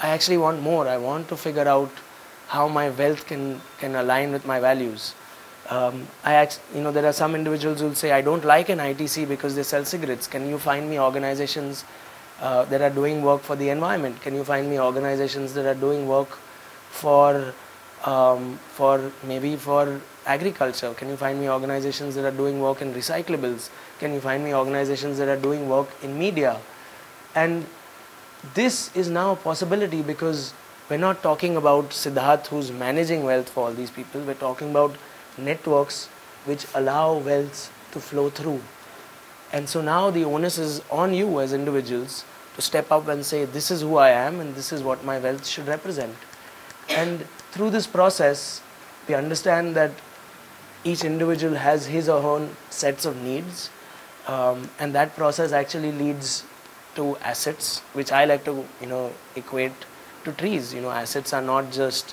I actually want more. I want to figure out how my wealth can, can align with my values. Um, I act, you know, there are some individuals who will say, I don't like an ITC because they sell cigarettes. Can you find me organizations uh, that are doing work for the environment? Can you find me organizations that are doing work for, um, for maybe for agriculture? Can you find me organizations that are doing work in recyclables? Can you find me organizations that are doing work in media? And this is now a possibility because we're not talking about Siddharth who's managing wealth for all these people. We're talking about networks which allow wealth to flow through. And so now the onus is on you as individuals to step up and say, This is who I am, and this is what my wealth should represent. And through this process, we understand that each individual has his or her own sets of needs, um, and that process actually leads to assets, which I like to you know equate to trees. You know, assets are not just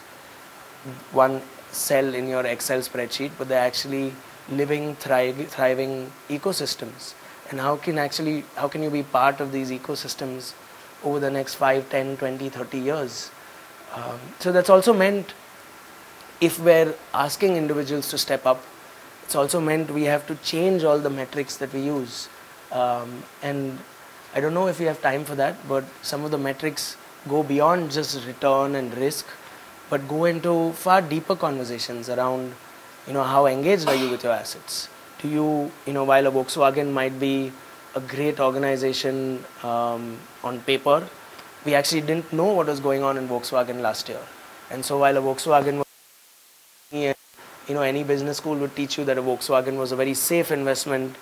one cell in your Excel spreadsheet, but they're actually living, thriving ecosystems. And how can actually how can you be part of these ecosystems over the next 5, 10, 20, 30 years? Um, so that's also meant if we're asking individuals to step up, it's also meant we have to change all the metrics that we use. Um, and I don't know if we have time for that, but some of the metrics go beyond just return and risk, but go into far deeper conversations around, you know, how engaged are you with your assets? Do you, you know, while a Volkswagen might be a great organization um, on paper, we actually didn't know what was going on in Volkswagen last year. And so while a Volkswagen was, you know, any business school would teach you that a Volkswagen was a very safe investment.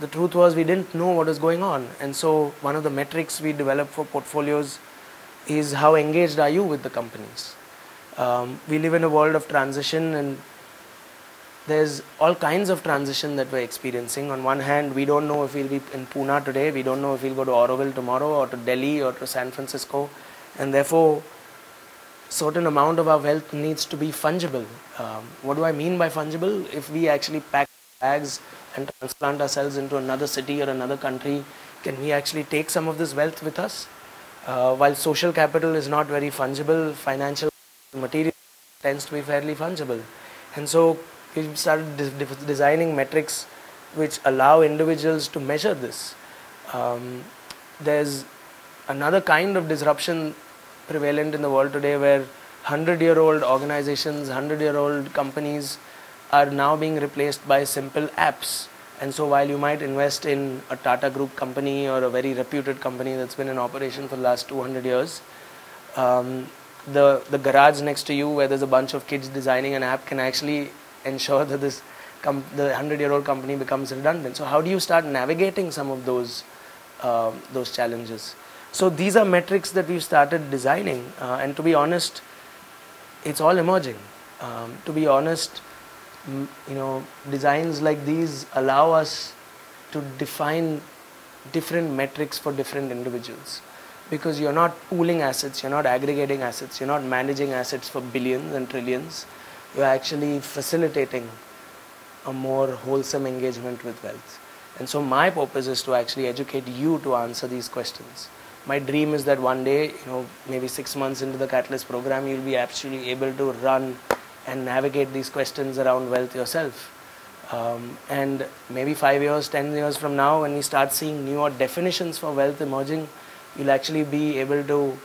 The truth was we didn't know what was going on. And so one of the metrics we develop for portfolios is how engaged are you with the companies. Um, we live in a world of transition and there's all kinds of transition that we're experiencing. On one hand, we don't know if we'll be in Pune today, we don't know if we'll go to Auroville tomorrow or to Delhi or to San Francisco, and therefore, certain amount of our wealth needs to be fungible. Um, what do I mean by fungible? If we actually pack bags and transplant ourselves into another city or another country, can we actually take some of this wealth with us? Uh, while social capital is not very fungible, financial material tends to be fairly fungible. And so we started de- de- designing metrics which allow individuals to measure this. Um, there's another kind of disruption prevalent in the world today where 100 year old organizations, 100 year old companies are now being replaced by simple apps. And so while you might invest in a Tata Group company or a very reputed company that's been in operation for the last 200 years, um, the, the garage next to you where there's a bunch of kids designing an app can actually ensure that this com- the 100 year old company becomes redundant. So how do you start navigating some of those um, those challenges? So these are metrics that we've started designing, uh, and to be honest, it's all emerging. Um, to be honest, you know, designs like these allow us to define different metrics for different individuals because you're not pooling assets, you're not aggregating assets, you're not managing assets for billions and trillions. You're actually facilitating a more wholesome engagement with wealth. And so my purpose is to actually educate you to answer these questions. My dream is that one day, you know, maybe six months into the Catalyst program, you'll be actually able to run and navigate these questions around wealth yourself. Um, and maybe five years, ten years from now, when we start seeing newer definitions for wealth emerging, you'll actually be able to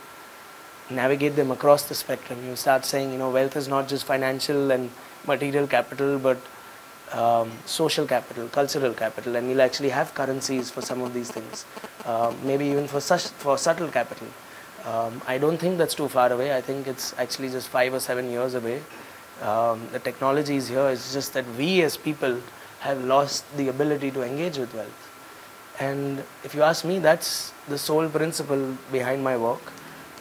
navigate them across the spectrum. You start saying, you know, wealth is not just financial and material capital, but um, social capital, cultural capital, and we'll actually have currencies for some of these things. Um, maybe even for such for subtle capital. Um, I don't think that's too far away. I think it's actually just five or seven years away. Um, the technology is here. It's just that we as people have lost the ability to engage with wealth. And if you ask me, that's the sole principle behind my work.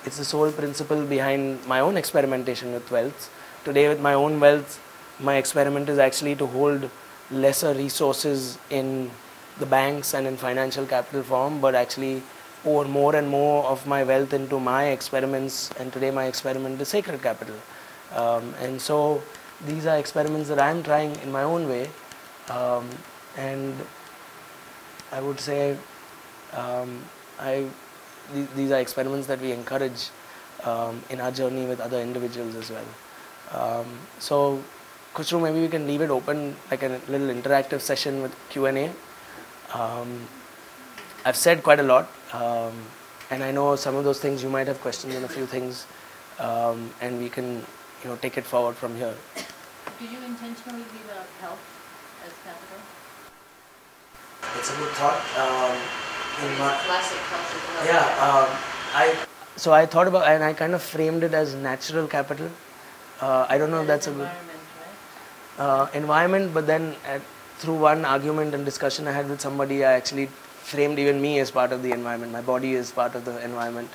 It's the sole principle behind my own experimentation with wealth. Today, with my own wealth, my experiment is actually to hold lesser resources in the banks and in financial capital form, but actually pour more and more of my wealth into my experiments. And today, my experiment is sacred capital. Um, and so, these are experiments that I'm trying in my own way. Um, and I would say um, I, th- these are experiments that we encourage um, in our journey with other individuals as well. Um, so, Kuchru, maybe we can leave it open, like a little interactive session with Q and A. Um, I've said quite a lot, and I know some of those things you might have questions on a few things, and we can, you know, take it forward from here. Did you intentionally leave out health as capital? It's a good thought. Um, in my, Classic health yeah, um, I so I thought about and I kind of framed it as natural capital. Uh, I don't know if that's a good Environment, right? uh, environment, but then at through one argument and discussion I had with somebody, I actually framed even me as part of the environment. My body is part of the environment.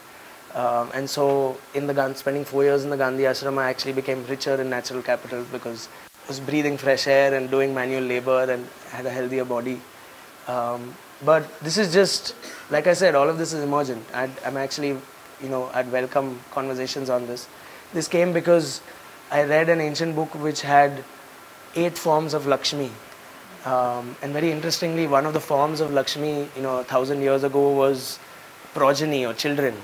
Um, and so, in the Gan- spending four years in the Gandhi Ashram, I actually became richer in natural capital because I was breathing fresh air and doing manual labor and had a healthier body. Um, but this is just, like I said, all of this is emergent. I'd, I'm actually, you know, I'd welcome conversations on this. This came because I read an ancient book which had eight forms of Lakshmi. Um, and very interestingly, one of the forms of Lakshmi, you know, a thousand years ago was progeny or children.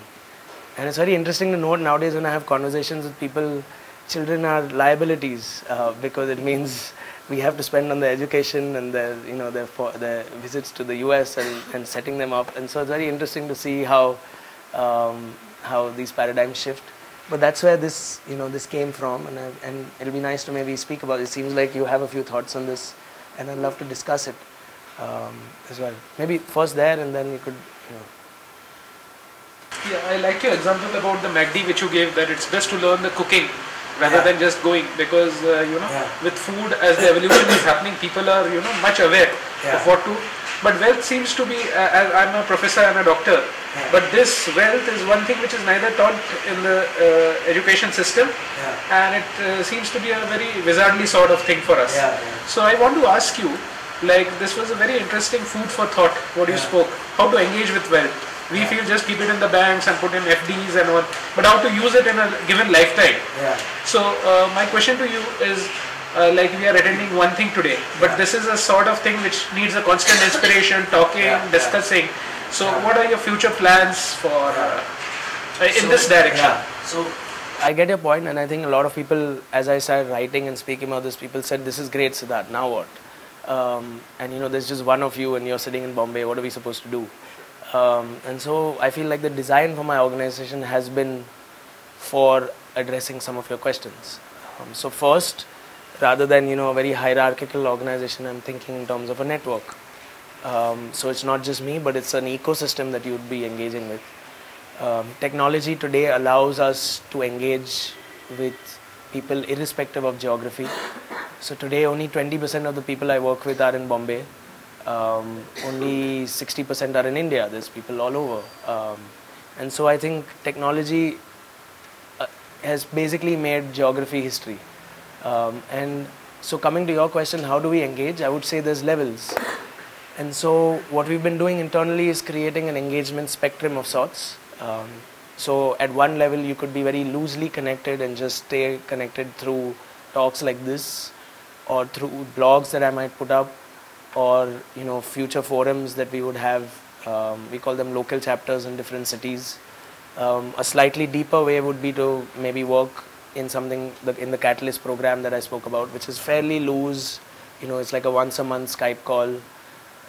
And it's very interesting to note nowadays when I have conversations with people, children are liabilities uh, because it means we have to spend on their education and their, you know, their, their visits to the US and, and setting them up. And so it's very interesting to see how, um, how these paradigms shift. But that's where this, you know, this came from, and, I, and it'll be nice to maybe speak about it. It seems like you have a few thoughts on this, and I'd love to discuss it um, as well. Maybe first there, and then you could, you know. Yeah, I like your example about the MACD which you gave that it's best to learn the cooking rather Yeah. than just going because uh, you know Yeah. with food as the evolution is happening people are you know much aware Yeah. of what to but wealth seems to be uh, I'm a professor and a doctor but this wealth is one thing which is neither taught in the uh, education system and it uh, seems to be a very wizardly sort of thing for us. So I want to ask you like this was a very interesting food for thought what you spoke. How to engage with wealth we feel just keep it in the banks and put in FDs and all, but how to use it in a given lifetime. Yeah. So uh, my question to you is, uh, like we are attending one thing today, but Yeah. this is a sort of thing which needs a constant inspiration, talking, Yeah, discussing. So what are your future plans for uh, in So, this direction? So I get your point, and I think a lot of people, as I started writing and speaking about this, people said, "This is great, Siddharth. Now what?" Um, and you know, there's just one of you, and you're sitting in Bombay. What are we supposed to do? Um, and so I feel like the design for my organization has been for addressing some of your questions. Um, so first, rather than you know a very hierarchical organization, I'm thinking in terms of a network. Um, so it's not just me, but it's an ecosystem that you would be engaging with. Um, technology today allows us to engage with people irrespective of geography. So today, only 20% of the people I work with are in Bombay. Um, only 60% are in India. There's people all over. Um, and so I think technology uh, has basically made geography history. Um, and so, coming to your question, how do we engage? I would say there's levels. And so, what we've been doing internally is creating an engagement spectrum of sorts. Um, so, at one level, you could be very loosely connected and just stay connected through talks like this, or through blogs that I might put up, or you know, future forums that we would have. Um, we call them local chapters in different cities. Um, a slightly deeper way would be to maybe work in something the, in the Catalyst program that I spoke about, which is fairly loose. You know, it's like a once a month Skype call.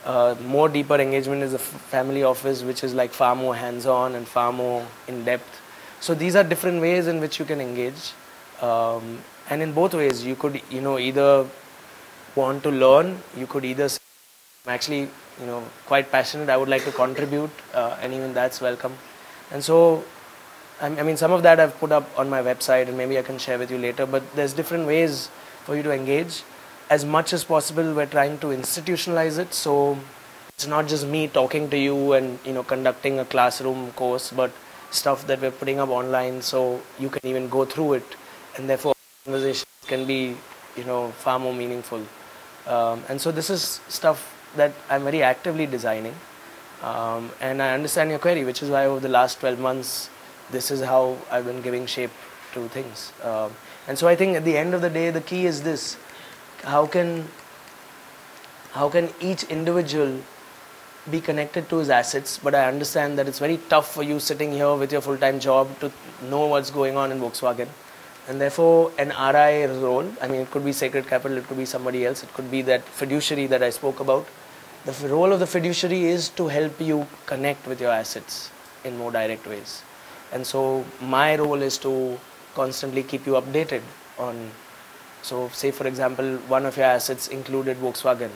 Uh, more deeper engagement is f- family office, which is like far more hands-on and far more in depth. So these are different ways in which you can engage, um, and in both ways you could, you know, either want to learn, you could either. Say, I'm actually, you know, quite passionate. I would like to contribute, uh, and even that's welcome. And so, I I mean, some of that I've put up on my website, and maybe I can share with you later. But there's different ways for you to engage. As much as possible, we're trying to institutionalize it. So it's not just me talking to you and you know conducting a classroom course, but stuff that we're putting up online, so you can even go through it, and therefore conversations can be you know far more meaningful. Um, and so this is stuff that I'm very actively designing. Um, and I understand your query, which is why over the last 12 months, this is how I've been giving shape to things. Um, and so I think at the end of the day, the key is this: how can how can each individual be connected to his assets? But I understand that it's very tough for you sitting here with your full-time job to know what's going on in Volkswagen. And therefore, an RI role, I mean, it could be Sacred Capital, it could be somebody else, it could be that fiduciary that I spoke about. The role of the fiduciary is to help you connect with your assets in more direct ways. And so, my role is to constantly keep you updated on. So, say for example, one of your assets included Volkswagen.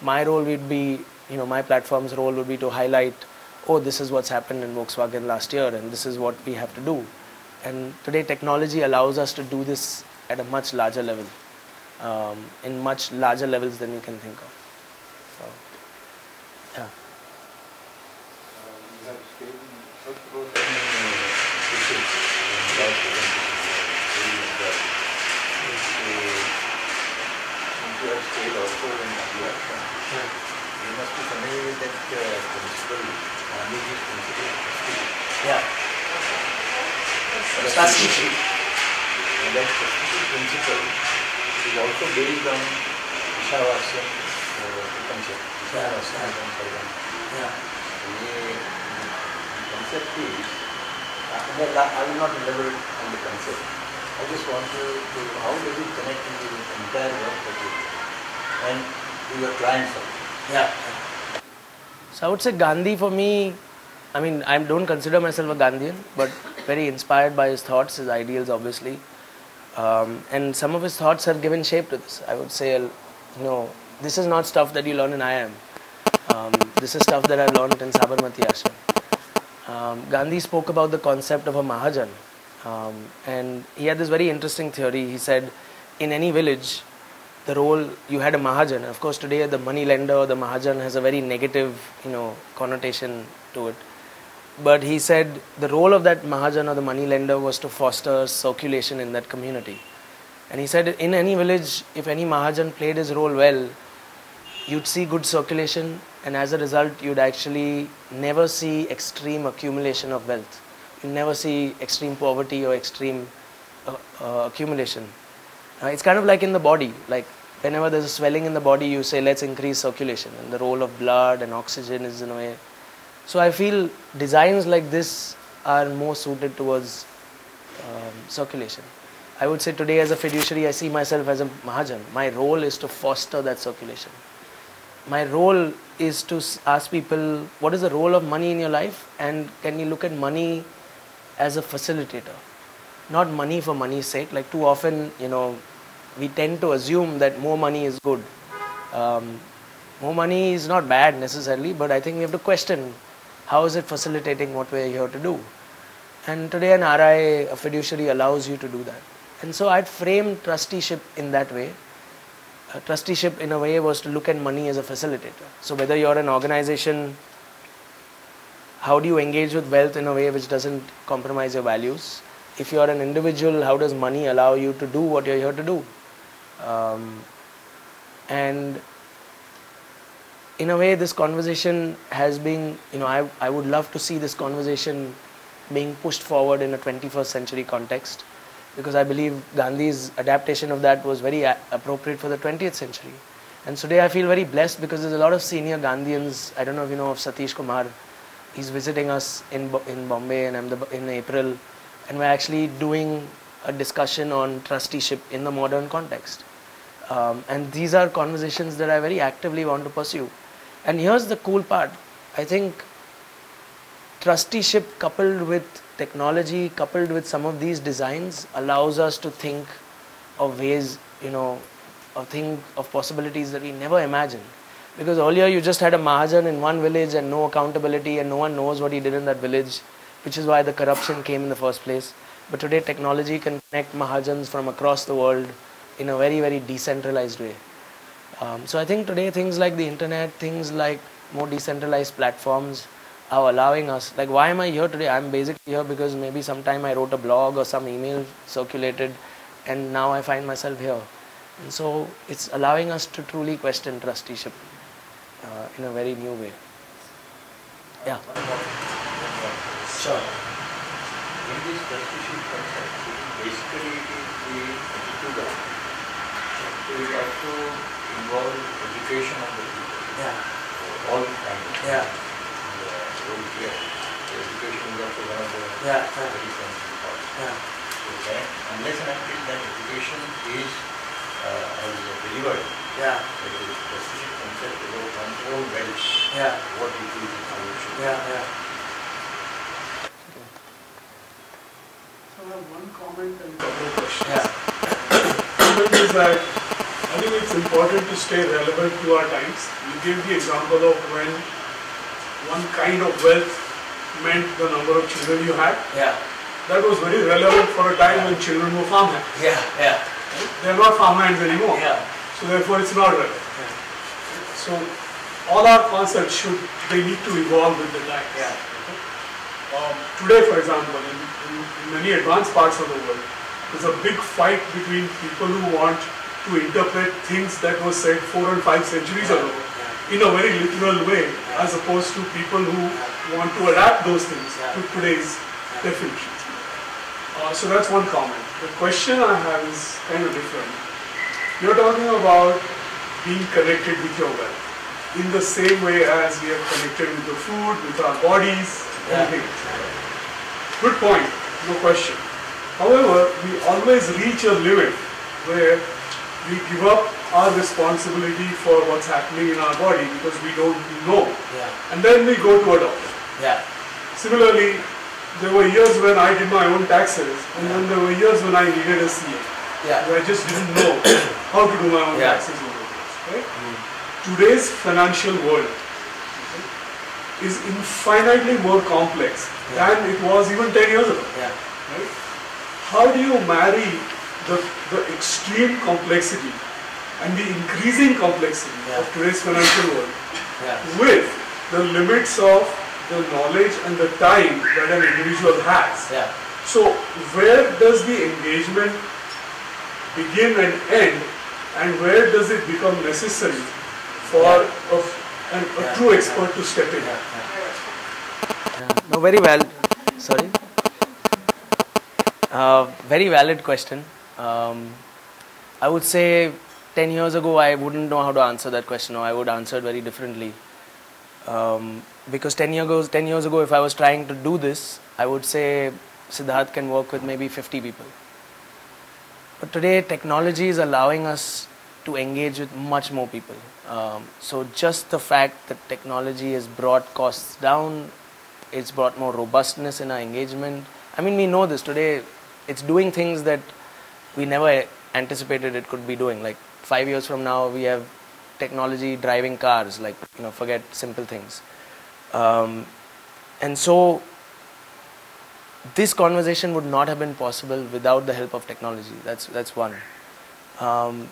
My role would be, you know, my platform's role would be to highlight, oh, this is what's happened in Volkswagen last year, and this is what we have to do. And today, technology allows us to do this at a much larger level, um, in much larger levels than we can think of. So, yeah. Coast and British in South Very enjoyed. So, since you have stayed also in Aviation, you must be familiar with that uh, principle, Gandhiji's principle of trusteeship. Yeah. Trusteeship. And that trusteeship principle is also based on Ishavasya uh, concept. Ishavasya concept. Yeah. ये concept is, uh, well, I I will not elaborate on the concept. I just want to, to how does it connect into the entire work that you do and to your clients also. Yeah. So I would say Gandhi for me, I mean, I don't consider myself a Gandhian, but very inspired by his thoughts, his ideals, obviously. Um, and some of his thoughts have given shape to this. I would say, you know, this is not stuff that you learn in IIM. Um, this is stuff that I learned in Sabarmati Ashram. Um, Gandhi spoke about the concept of a Mahajan. Um, and he had this very interesting theory. He said, in any village, the role you had a Mahajan. Of course, today the money lender or the Mahajan has a very negative, you know, connotation to it. But he said the role of that Mahajan or the money lender was to foster circulation in that community. And he said in any village, if any Mahajan played his role well, you'd see good circulation, and as a result, you'd actually never see extreme accumulation of wealth. You never see extreme poverty or extreme uh, uh, accumulation. Uh, it's kind of like in the body. Like whenever there's a swelling in the body, you say, let's increase circulation. And the role of blood and oxygen is in a way. So I feel designs like this are more suited towards um, circulation. I would say today, as a fiduciary, I see myself as a Mahajan. My role is to foster that circulation. My role is to ask people, what is the role of money in your life? And can you look at money as a facilitator? Not money for money's sake. Like too often, you know, we tend to assume that more money is good. Um, more money is not bad necessarily, but I think we have to question how is it facilitating what we're here to do. And today, an RI, a fiduciary, allows you to do that. And so I'd frame trusteeship in that way. Uh, trusteeship, in a way, was to look at money as a facilitator. So whether you're an organization, how do you engage with wealth in a way which doesn't compromise your values? If you're an individual, how does money allow you to do what you're here to do? Um, and in a way, this conversation has been, you know, I, I would love to see this conversation being pushed forward in a 21st century context because I believe Gandhi's adaptation of that was very a- appropriate for the 20th century. And today I feel very blessed because there's a lot of senior Gandhians. I don't know if you know of Satish Kumar. He's visiting us in, in Bombay and Ahmedabad in April. And we're actually doing a discussion on trusteeship in the modern context. Um, and these are conversations that I very actively want to pursue. And here's the cool part I think trusteeship coupled with technology, coupled with some of these designs, allows us to think of ways, you know, of think of possibilities that we never imagined. Because earlier you just had a Mahajan in one village and no accountability and no one knows what he did in that village, which is why the corruption came in the first place. But today technology can connect Mahajans from across the world in a very, very decentralized way. Um, so I think today things like the internet, things like more decentralized platforms are allowing us. Like, why am I here today? I'm basically here because maybe sometime I wrote a blog or some email circulated, and now I find myself here. And so it's allowing us to truly question trusteeship uh, in a very new way. Yeah. Sure. In this trusteeship concept, is basically it is the attitude of it also involves education of the people, Yeah. so all kinds. Yeah. And, uh, very clear. So education is also one of the Yeah, yeah. very sensitive parts. Yeah. So that unless and until that education is uh, is delivered, Yeah. that is trusteeship concept about one's own wealth, Yeah. what it is, how it should. Yeah. Yeah. So I have one comment and couple of questions. Yeah. Comment is that I think it's important to stay relevant to our times. You gave the example of when one kind of wealth meant the number of children you had. Yeah. That was very relevant for a time when children were farmhands. Yeah. Yeah. They're not farmhands anymore. Yeah. So therefore it's not relevant. So all our concepts should, they need to evolve with the times. Yeah. Okay? Um, today, for example, in, in, in many advanced parts of the world, there's a big fight between people who want to interpret things that were said four and five centuries ago in a very literal way, as opposed to people who want to adapt those things to today's definitions. Uh, so that's one comment. The question I have is kind of different. You're talking about being connected with your wealth in the same way as we are connected with the food, with our bodies, everything. Good point, no question. However, we always reach a limit where we give up our responsibility for what's happening in our body because we don't know. Yeah. And then we go to a doctor. Yeah. Similarly, there were years when I did my own taxes, and then there were years when I needed a CA. Yeah. Where I just didn't know how to do my own Yeah. taxes. Right? Mm. Today's financial world okay, is infinitely more complex Yeah. than it was even 10 years ago. Yeah. Right? How do you marry the, the extreme complexity and the increasing complexity Yeah. of today's financial world Yeah. with the limits of the knowledge and the time that an individual has. Yeah. So where does the engagement begin and end and where does it become necessary for Yeah. a, an, a Yeah. true expert to step in? Yeah. No, very well. Sorry. Uh, very valid question. Um, I would say 10 years ago I wouldn't know how to answer that question or I would answer it very differently. Um, because 10 years, ago, 10 years ago, if I was trying to do this, I would say Siddharth can work with maybe 50 people. But today, technology is allowing us to engage with much more people. Um, so, just the fact that technology has brought costs down, it's brought more robustness in our engagement. I mean, we know this today, it's doing things that we never anticipated it could be doing. Like, five years from now, we have technology driving cars, like, you know, forget simple things. Um, and so, this conversation would not have been possible without the help of technology. That's that's one. Um,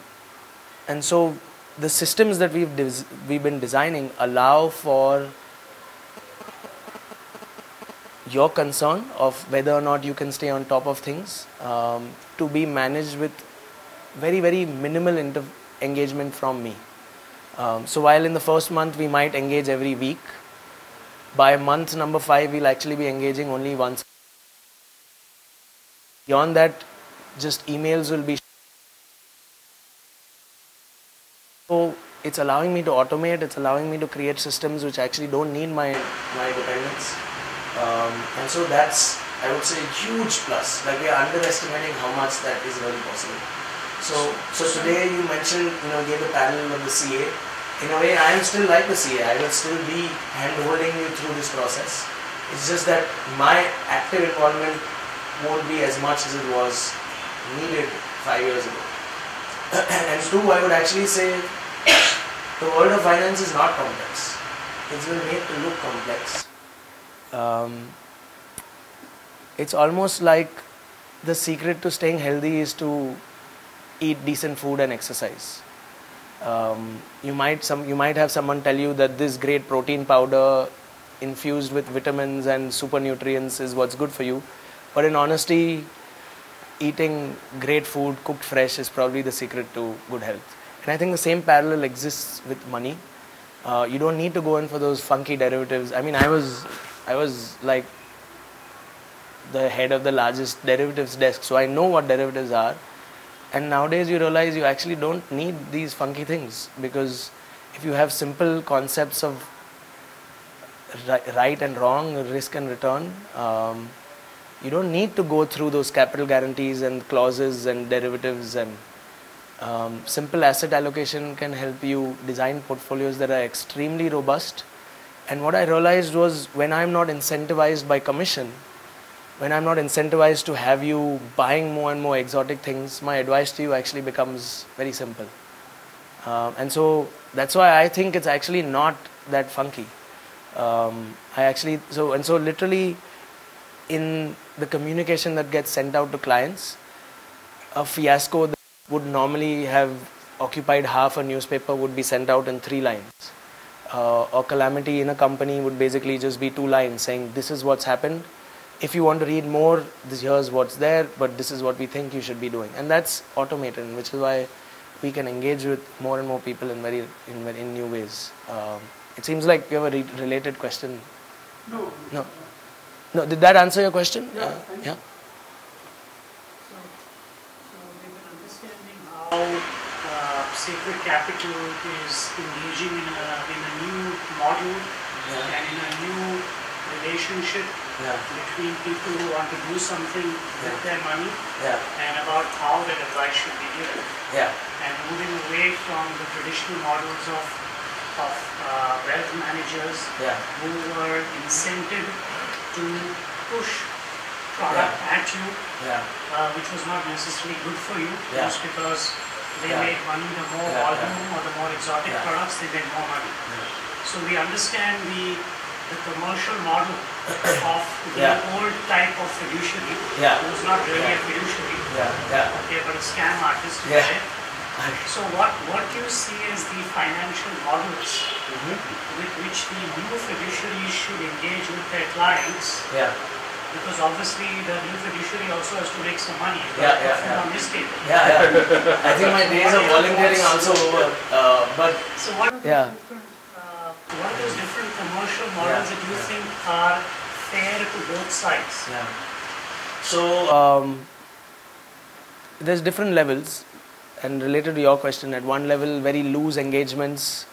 and so the systems that we've des- we've been designing allow for your concern of whether or not you can stay on top of things um, to be managed with very very minimal inter- engagement from me. Um, so while in the first month we might engage every week, by month number five we'll actually be engaging only once. Beyond that, just emails will be. So it's allowing me to automate. It's allowing me to create systems which actually don't need my my dependence. Um, and so that's I would say huge plus. Like we are underestimating how much that is really possible. So so today you mentioned you know gave the panel of the CA. In a way, I am still like the CA. I will still be hand holding you through this process. It's just that my active involvement won't be as much as it was needed five years ago. and two, I would actually say the world of finance is not complex. It's been made to look complex. Um, it's almost like the secret to staying healthy is to eat decent food and exercise. Um, you might some you might have someone tell you that this great protein powder infused with vitamins and super nutrients is what's good for you, but in honesty, eating great food cooked fresh is probably the secret to good health. And I think the same parallel exists with money. Uh, you don't need to go in for those funky derivatives. I mean, I was I was like the head of the largest derivatives desk, so I know what derivatives are. And nowadays, you realize you actually don't need these funky things because if you have simple concepts of right and wrong, risk and return, um, you don't need to go through those capital guarantees and clauses and derivatives and um, simple asset allocation can help you design portfolios that are extremely robust. And what I realized was when I'm not incentivized by commission, when I'm not incentivized to have you buying more and more exotic things, my advice to you actually becomes very simple. Um, and so that's why I think it's actually not that funky. Um, I actually so and so literally in the communication that gets sent out to clients, a fiasco that would normally have occupied half a newspaper would be sent out in three lines. uh, or calamity in a company would basically just be two lines saying this is what's happened. If you want to read more, this here's what's there, but this is what we think you should be doing, and that's automated, which is why we can engage with more and more people in very in, very- in new ways. Um, it seems like you have a re- related question. No. No, no. Did that answer your question? Yeah, Uh, yeah. So, so we've been understanding how uh, Sacred Capital is engaging in a, in a new model Yeah. and in a new relationship Yeah. between people who want to do something with Yeah. their money Yeah. and about how that advice should be given Yeah. and moving away from the traditional models of, of uh, wealth managers who were incented to push product at you Yeah. uh, which was not necessarily good for you just because they made money the more volume or the more exotic products they made more money so we understand the the commercial model of the old type of fiduciary Yeah. who was not really Yeah. a fiduciary Yeah. Yeah. okay but a scam artist Yeah. right? so what what do you see as the financial models Mhm. with which the new fiduciaries should engage with their clients Yeah. because obviously the new fiduciary also has to make some money. Yeah, yeah, yeah. on this table. Yeah, yeah. I think my days of volunteering also over. Uh, but So what are, Yeah. those different, uh, what are those different commercial models Yeah, that you yeah. think are fair to both sides? yeah. So um, there's different levels, and related to your question, at one level, very loose engagements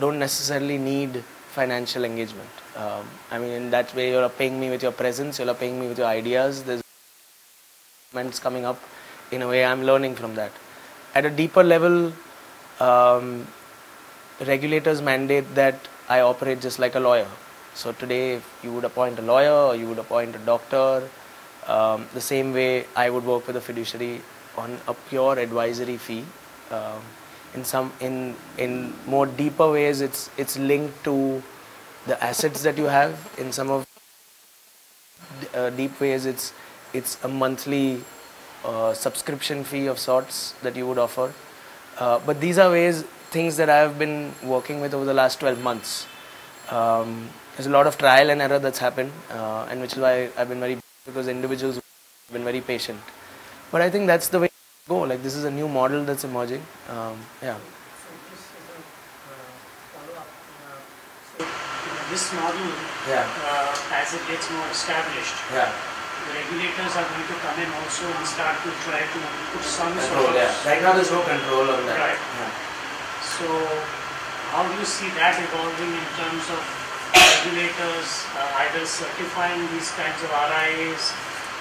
don't necessarily need financial engagement. Um, I mean, in that way, you're paying me with your presence, you're paying me with your ideas. There's engagements coming up. In a way, I'm learning from that. At a deeper level, um, regulators mandate that I operate just like a lawyer. So today, if you would appoint a lawyer you would appoint a doctor, um, the same way I would work with a fiduciary on a pure advisory fee. Um, in some, in in more deeper ways, it's it's linked to the assets that you have. In some of uh, deep ways, it's it's a monthly uh, subscription fee of sorts that you would offer. Uh, but these are ways, things that I have been working with over the last 12 months. Um, there's a lot of trial and error that's happened, uh, and which is why I've been very because individuals have been very patient. But I think that's the way to go. Like this is a new model that's emerging. Um, yeah. As a follow-up, so you know, this model, Yeah. uh, as it gets more established, Yeah. regulators are going to come in also and start to try to put some Control. sort of Yeah. Right now, there's no control on that. Right. Yeah. So, how do you see that evolving in terms of regulators uh, either certifying these kinds of RIAs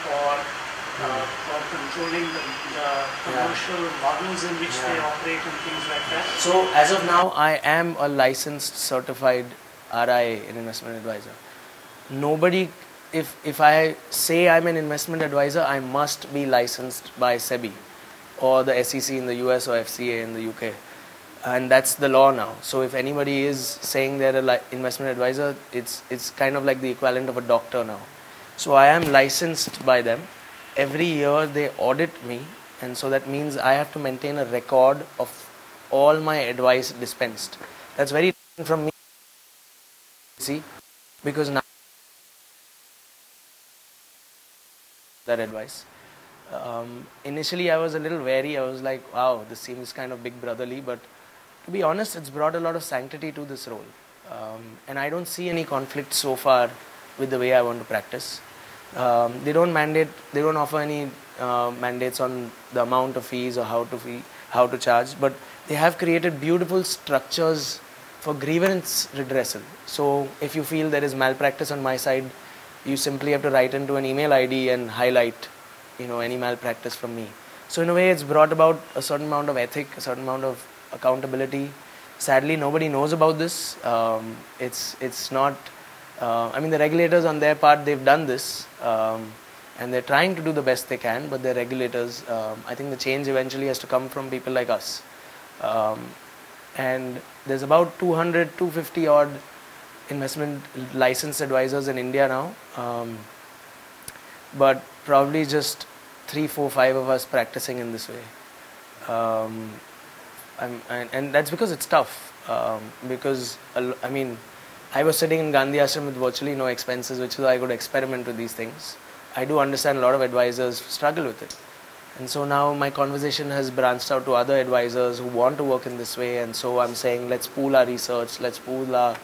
or uh, or controlling the, the commercial models in which they operate and things like that? So as of now, I am a licensed certified RIA, an investment advisor. Nobody, if if I say I'm an investment advisor, I must be licensed by SEBI or the SEC in the US or FCA in the UK, and that's the law now. So if anybody is saying they're an li- investment advisor, it's it's kind of like the equivalent of a doctor now. So I am licensed by them. Every year they audit me, and so that means I have to maintain a record of all my advice dispensed. That's very different from me. See, because now that advice. Um, initially, I was a little wary. I was like, "Wow, this seems kind of big brotherly," but to be honest, it's brought a lot of sanctity to this role, um, and I don't see any conflict so far with the way I want to practice. Um, they don't mandate, they don't offer any uh, mandates on the amount of fees or how to fee, how to charge, but they have created beautiful structures for grievance redressal. So if you feel there is malpractice on my side, you simply have to write into an email ID and highlight, you know, any malpractice from me. So in a way, it's brought about a certain amount of ethic, a certain amount of accountability. Sadly, nobody knows about this. Um, it's it's not. Uh, I mean, the regulators on their part, they've done this, um, and they're trying to do the best they can. But the regulators, um, I think, the change eventually has to come from people like us. Um, and there's about 200, 250 odd investment licensed advisors in India now. Um, but probably just three, four, five of us practicing in this way. Um, I'm, and, and that's because it's tough. Um, because I mean, I was sitting in Gandhi Ashram with virtually no expenses, which is why I could experiment with these things. I do understand a lot of advisors struggle with it. And so now my conversation has branched out to other advisors who want to work in this way. And so I'm saying, let's pool our research, let's pool our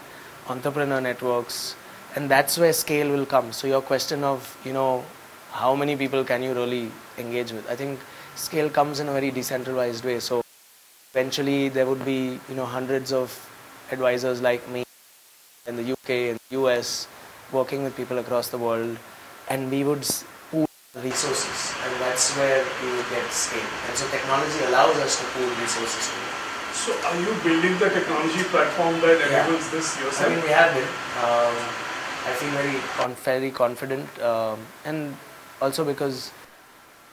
entrepreneur networks. And that's where scale will come. So your question of, you know, how many people can you really engage with? I think scale comes in a very decentralized way. So eventually there would be, you know, hundreds of advisors like me in the UK and US working with people across the world. And we would pool resources. And that's where we would get scale. And so technology allows us to pool resources. So are you building the technology platform that Yeah. enables this I yourself? mean, we have been. Um, I feel very con- very confident, um, and also because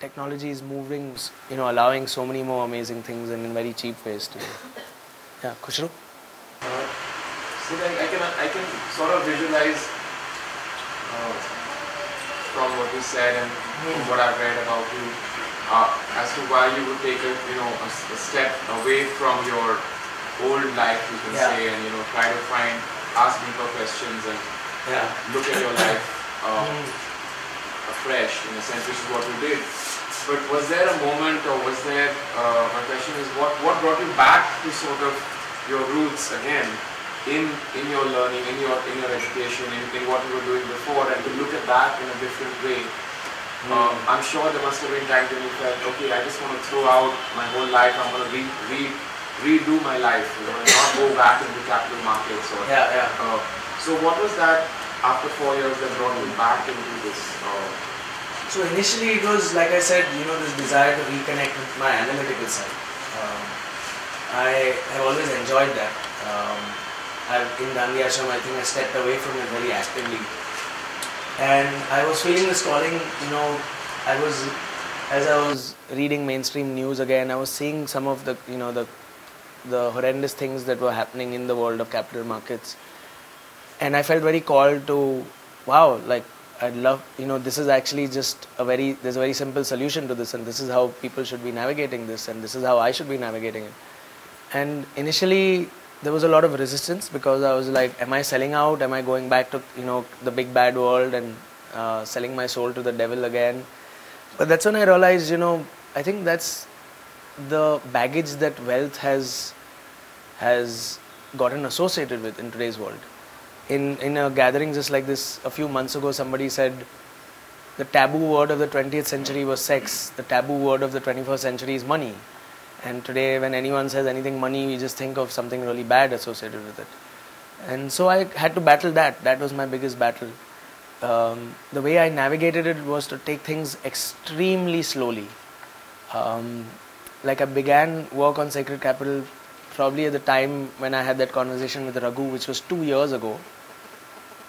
technology is moving, you know, allowing so many more amazing things and in very cheap ways today. Yeah, Kushru. Uh, so then I can I can sort of visualize uh, from what you said and from what I've read about you uh, as to why you would take a you know a, a step away from your old life you can Yeah. say and you know try to find ask deeper questions and Yeah. look at your life uh, afresh in a sense which is what you did. But was there a moment or was there uh, my question is what what brought you back to sort of your roots again in in your learning, in your in your education, in, in what you were doing before, and to look at that in a different way. Um, I'm sure there must have been times when you felt, okay, I just want to throw out my whole life. I'm going to re, re, redo my life, you know, and not go back into capital markets. Or, Yeah, yeah. uh, so what was that after four years that brought you back into this? Uh, So initially it was like I said, you know, this desire to reconnect with my analytical side. Um, I have always enjoyed that. Um, I've, in Gandhi Ashram, I think I stepped away from it very actively. And I was feeling this calling, you know, I was, as I was reading mainstream news again, I was seeing some of the, you know, the, the horrendous things that were happening in the world of capital markets and I felt very called to, wow, like I'd love, you know, this is actually just a very, there's a very simple solution to this, and this is how people should be navigating this, and this is how I should be navigating it. And initially, there was a lot of resistance because I was like, am I selling out? Am I going back to, you know, the big bad world and uh, selling my soul to the devil again? But that's when I realized, you know, I think that's the baggage that wealth has has gotten associated with in today's world in in a gathering just like this a few months ago somebody said the taboo word of the 20th century was sex. The taboo word of the 21st century is money. And today when anyone says anything money we just think of something really bad associated with it. And so i had to battle that. That was my biggest battle. Um, the way i navigated it was to take things extremely slowly. Um, like i began work on sacred capital probably at the time when i had that conversation with raghu which was two years ago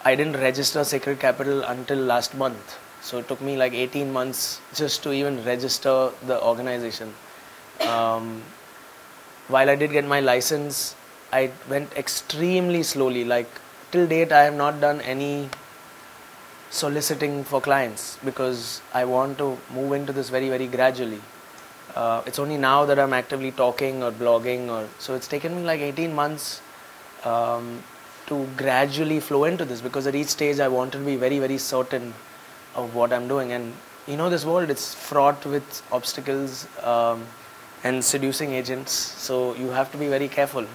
I didn't register Sacred Capital until last month. So it took me like 18 months just to even register the organization. Um, while I did get my license, I went extremely slowly. Like till date, I have not done any soliciting for clients because I want to move into this very, very gradually. Uh, it's only now that I'm actively talking or blogging, or so it's taken me like 18 months um, to gradually flow into this because at each stage I wanted to be very, very certain of what I'm doing. And you know, this world it's fraught with obstacles um, and seducing agents, so you have to be very careful.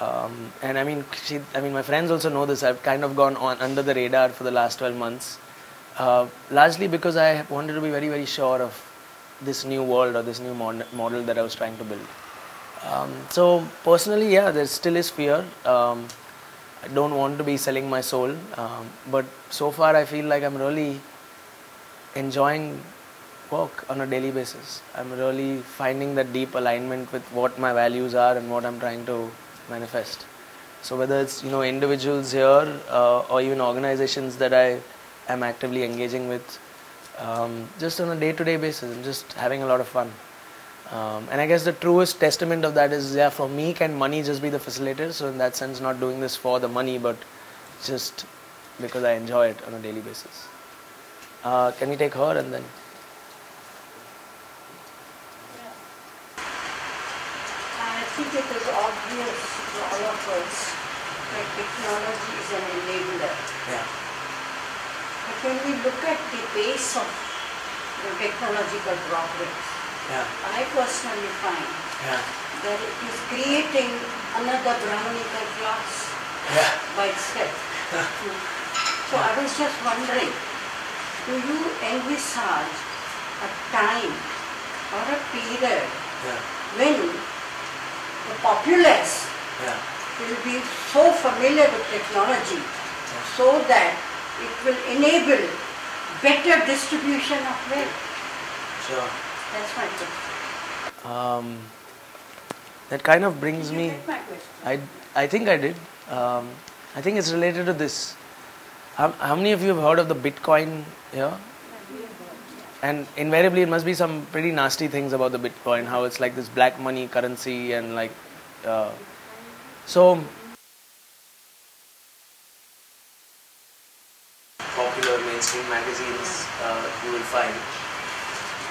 Um, and I mean, she, I mean, my friends also know this. I've kind of gone on under the radar for the last 12 months, uh, largely because I wanted to be very, very sure of this new world or this new mod- model that I was trying to build. Um, so personally, yeah, there still is fear. Um, I don't want to be selling my soul, um, but so far I feel like I'm really enjoying work on a daily basis. I'm really finding that deep alignment with what my values are and what I'm trying to manifest. So whether it's you know individuals here uh, or even organizations that I am actively engaging with, um, just on a day-to-day basis, I'm just having a lot of fun. Um, and I guess the truest testament of that is, yeah, for me, can money just be the facilitator? So in that sense, not doing this for the money, but just because I enjoy it on a daily basis. Uh, can we take her and then? I think it is obvious to all of us that technology is an enabler. Yeah. But when we look at the base of the technological progress, Yeah. I personally find Yeah. that it is creating another Brahmanical class Yeah. by itself. so I was just wondering, do you envisage a time or a period when the populace Yeah. will be so familiar with technology so that it will enable better distribution of wealth? Sure. That's my question. Um, that kind of brings Did you me. get my question? I, I think I did. Um, I think it's related to this. How, how many of you have heard of the Bitcoin here? And invariably, it must be some pretty nasty things about the Bitcoin. How it's like this black money currency and like. Uh, so. Popular mainstream magazines uh, you will find,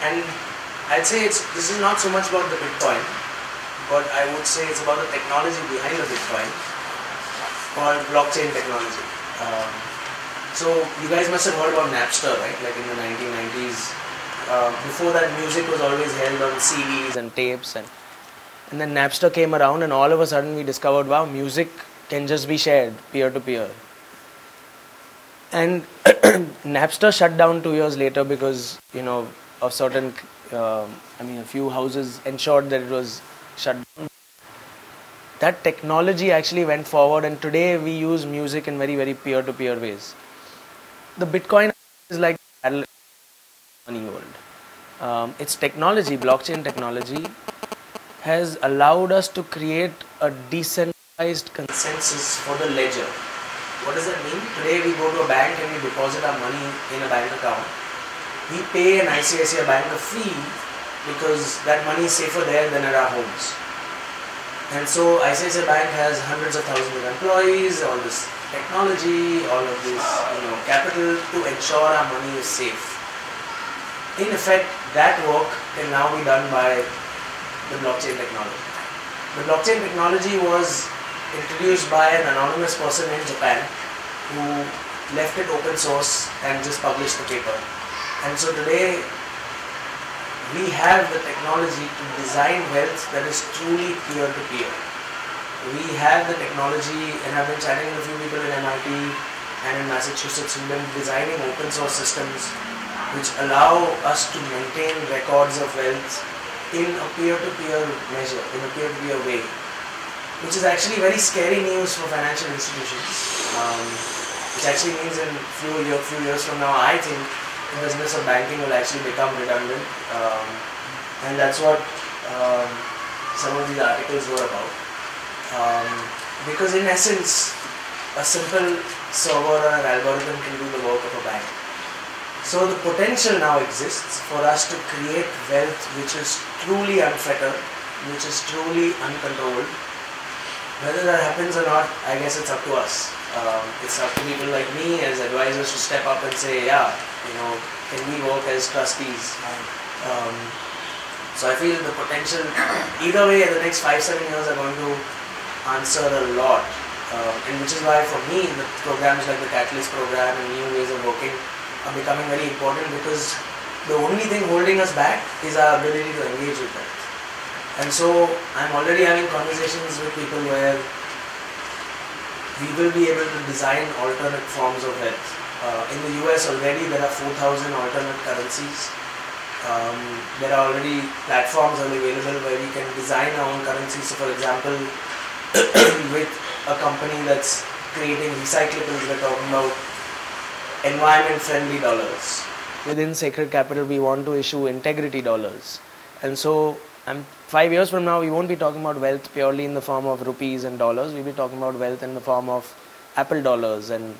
and I'd say it's this is not so much about the Bitcoin, but I would say it's about the technology behind the Bitcoin called blockchain technology. Um, so you guys must have heard about Napster, right? Like in the 1990s. Uh, before that, music was always held on CDs and tapes, and and then Napster came around, and all of a sudden we discovered, wow, music can just be shared peer to peer. And Napster shut down two years later because you know of certain, um I mean, a few houses ensured that it was shut down. That technology actually went forward, and today we use music in very, very peer to peer ways. The Bitcoin is like money world. Um, its technology, blockchain technology, has allowed us to create a decentralized consensus for the ledger. What does that mean? Today we go to a bank and we deposit our money in a bank account. We pay an ICICI bank a fee because that money is safer there than at our homes. And so ICICI Bank has hundreds of thousands of employees, all this technology, all of this you know, capital to ensure our money is safe. In effect, that work can now be done by the blockchain technology. The blockchain technology was introduced by an anonymous person in Japan who left it open source and just published the paper. And so today we have the technology to design wealth that is truly peer to peer. We have the technology, and I've been chatting with a few people in MIT and in Massachusetts who've been designing open source systems which allow us to maintain records of wealth in a peer to peer measure, in a peer to peer way, which is actually very scary news for financial institutions. Um, which actually means in a few year, few years from now, I think business of banking will actually become redundant, um, and that's what um, some of these articles were about. Um, because in essence, a simple server or an algorithm can do the work of a bank. So the potential now exists for us to create wealth which is truly unfettered, which is truly uncontrolled. Whether that happens or not, I guess it's up to us. Um, it's up to people like me as advisors to step up and say, yeah, you know, can we work as trustees? Um, so I feel the potential, either way, the next five, seven years are going to answer a lot. Um, and which is why for me, the programs like the Catalyst program and new ways of working are becoming very important because the only thing holding us back is our ability to engage with them. And so I'm already having conversations with people where we will be able to design alternate forms of wealth. Uh, in the US already there are 4,000 alternate currencies. Um, there are already platforms available where we can design our own currency. So for example, with a company that's creating recyclables, we're talking about environment friendly dollars. Within Sacred Capital, we want to issue integrity dollars. And so, um, five years from now, we won't be talking about wealth purely in the form of rupees and dollars. We'll be talking about wealth in the form of Apple dollars and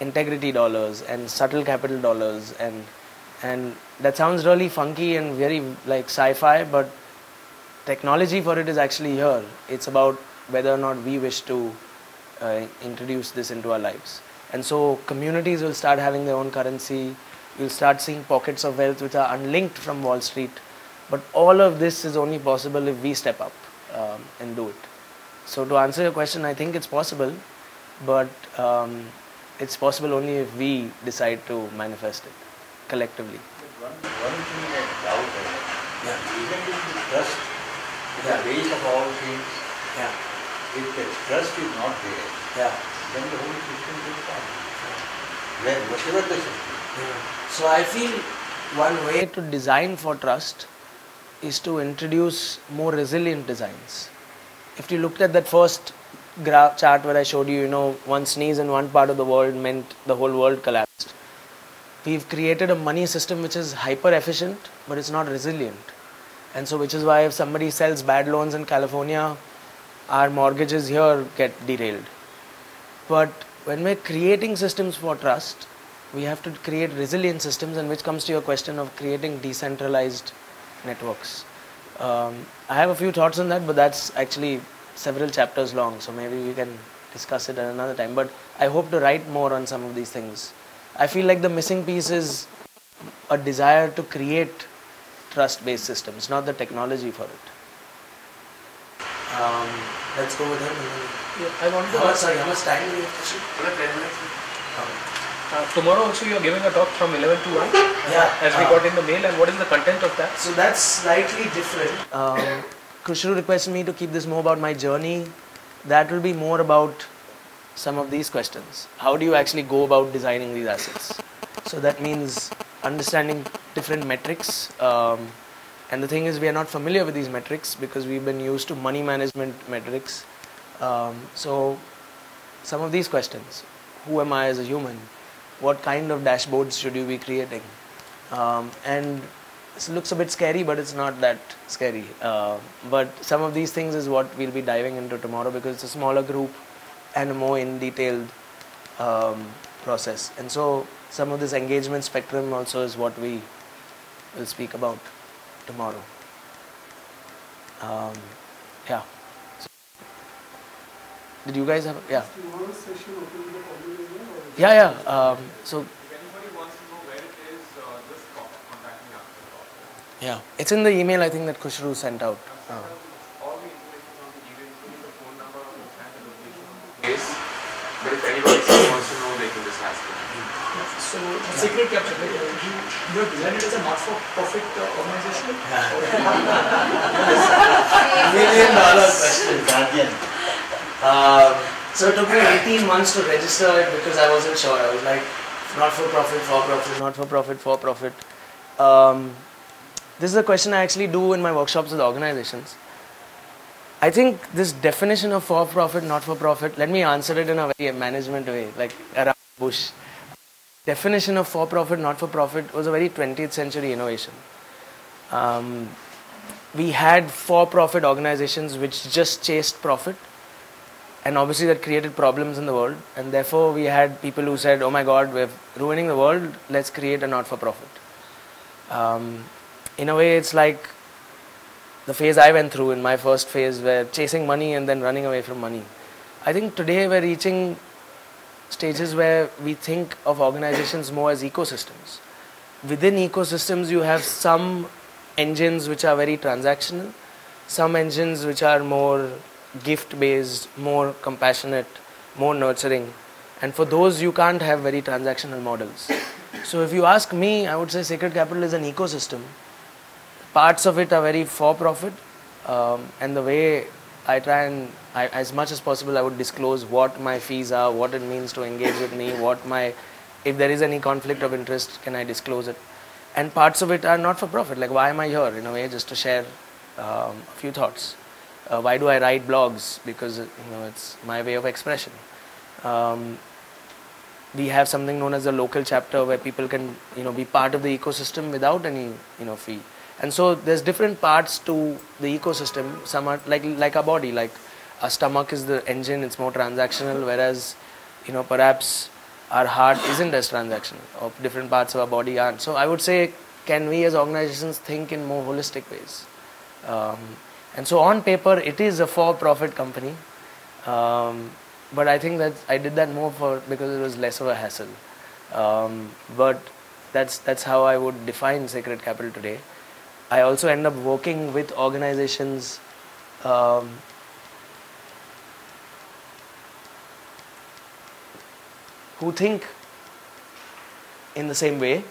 integrity dollars and subtle capital dollars. And, and that sounds really funky and very like sci fi, but technology for it is actually here. It's about whether or not we wish to uh, introduce this into our lives. And so communities will start having their own currency. You'll start seeing pockets of wealth which are unlinked from Wall Street. But all of this is only possible if we step up. um, and do it. So to answer your question, I think it's possible, but um, it's possible only if we decide to manifest it collectively. One, one thing I doubt is, Yeah. even if the trust is Yeah. the base of all things, Yeah. if the trust is not there, Yeah. then the whole system will fall. Where, whatever the system. So I feel one way to design for trust is to introduce more resilient designs. If you looked at that first graph chart where I showed you, you know, one sneeze in one part of the world meant the whole world collapsed. We've created a money system which is hyper efficient, but it's not resilient. And so, which is why if somebody sells bad loans in California, our mortgages here get derailed. But when we're creating systems for trust, we have to create resilient systems, and which comes to your question of creating decentralized networks. Um, I have a few thoughts on that, but that's actually several chapters long, so maybe we can discuss it at another time. But I hope to write more on some of these things. I feel like the missing piece is a desire to create trust based systems, not the technology for it. Um, let's go with him. Yeah, I want to How much, ask, sorry, how much time do we have to uh, tomorrow also you are giving a talk from 11 to 1 Yeah. as we uh, got in the mail and what is the content of that? So that's slightly different. Um, Kushru requested me to keep this more about my journey. That will be more about some of these questions. How do you actually go about designing these assets? So that means understanding different metrics. Um, and the thing is, we are not familiar with these metrics because we've been used to money management metrics. Um, so some of these questions who am I as a human? What kind of dashboards should you be creating? Um, and it looks a bit scary, but it's not that scary. Uh, but some of these things is what we'll be diving into tomorrow because it's a smaller group and a more in detailed um, process. And so some of this engagement spectrum also is what we will speak about tomorrow. Um, yeah. So, did you guys have? Yeah. Tomorrow's session open to the public as well, or? Yeah, yeah. Um, so If anybody wants to know where it is, uh, just co- contact me after the talk. Yeah, it's in the email I think that Kushru sent out. Uh, All the information on the email, including the phone number and the location of the place. But if anybody wants to know, they can just ask me. So, Sacred Capital, like, uh, you, you have designed it as a not-for-profit uh, organization? Million dollar question. Guardian. Um, so it took me 18 months to register it because I wasn't sure. I was like, not for profit, for profit, not for profit, for profit. Um, this is a question I actually do in my workshops with organizations. I think this definition of for profit, not for profit, let me answer it in a very management way, like around Bush. Definition of for profit, not for profit was a very 20th century innovation. Um, we had for profit organizations which just chased profit and obviously that created problems in the world and therefore we had people who said oh my god we're ruining the world let's create a not for profit um, in a way it's like the phase i went through in my first phase where chasing money and then running away from money. I think today we're reaching stages where we think of organizations more as ecosystems. Within ecosystems you have some engines which are very transactional some engines which are more gift based more compassionate more nurturing. And for those you can't have very transactional models. So if you ask me i would say sacred capital is an ecosystem parts of it are very for profit um, and the way i try and I, as much as possible i would disclose what my fees are what it means to engage with me what my if there is any conflict of interest can i disclose it? And parts of it are not for profit. Like why am i here in a way just to share um, a few thoughts? Uh, why do i write blogs? Because you know it's my way of expression. Um, we have something known as a local chapter where people can you know be part of the ecosystem without any you know fee and so there's different parts to the ecosystem. Some are like like a body like a stomach is the engine it's more transactional whereas you know perhaps our heart isn't as transactional or different parts of our body aren't. So i would say can we as organizations think in more holistic ways? Um, and so on paper it is a for profit company um, but i think that i did that more for because it was less of a hassle. Um, but that's that's how i would define sacred capital today i also end up working with organizations um, who think in the same way.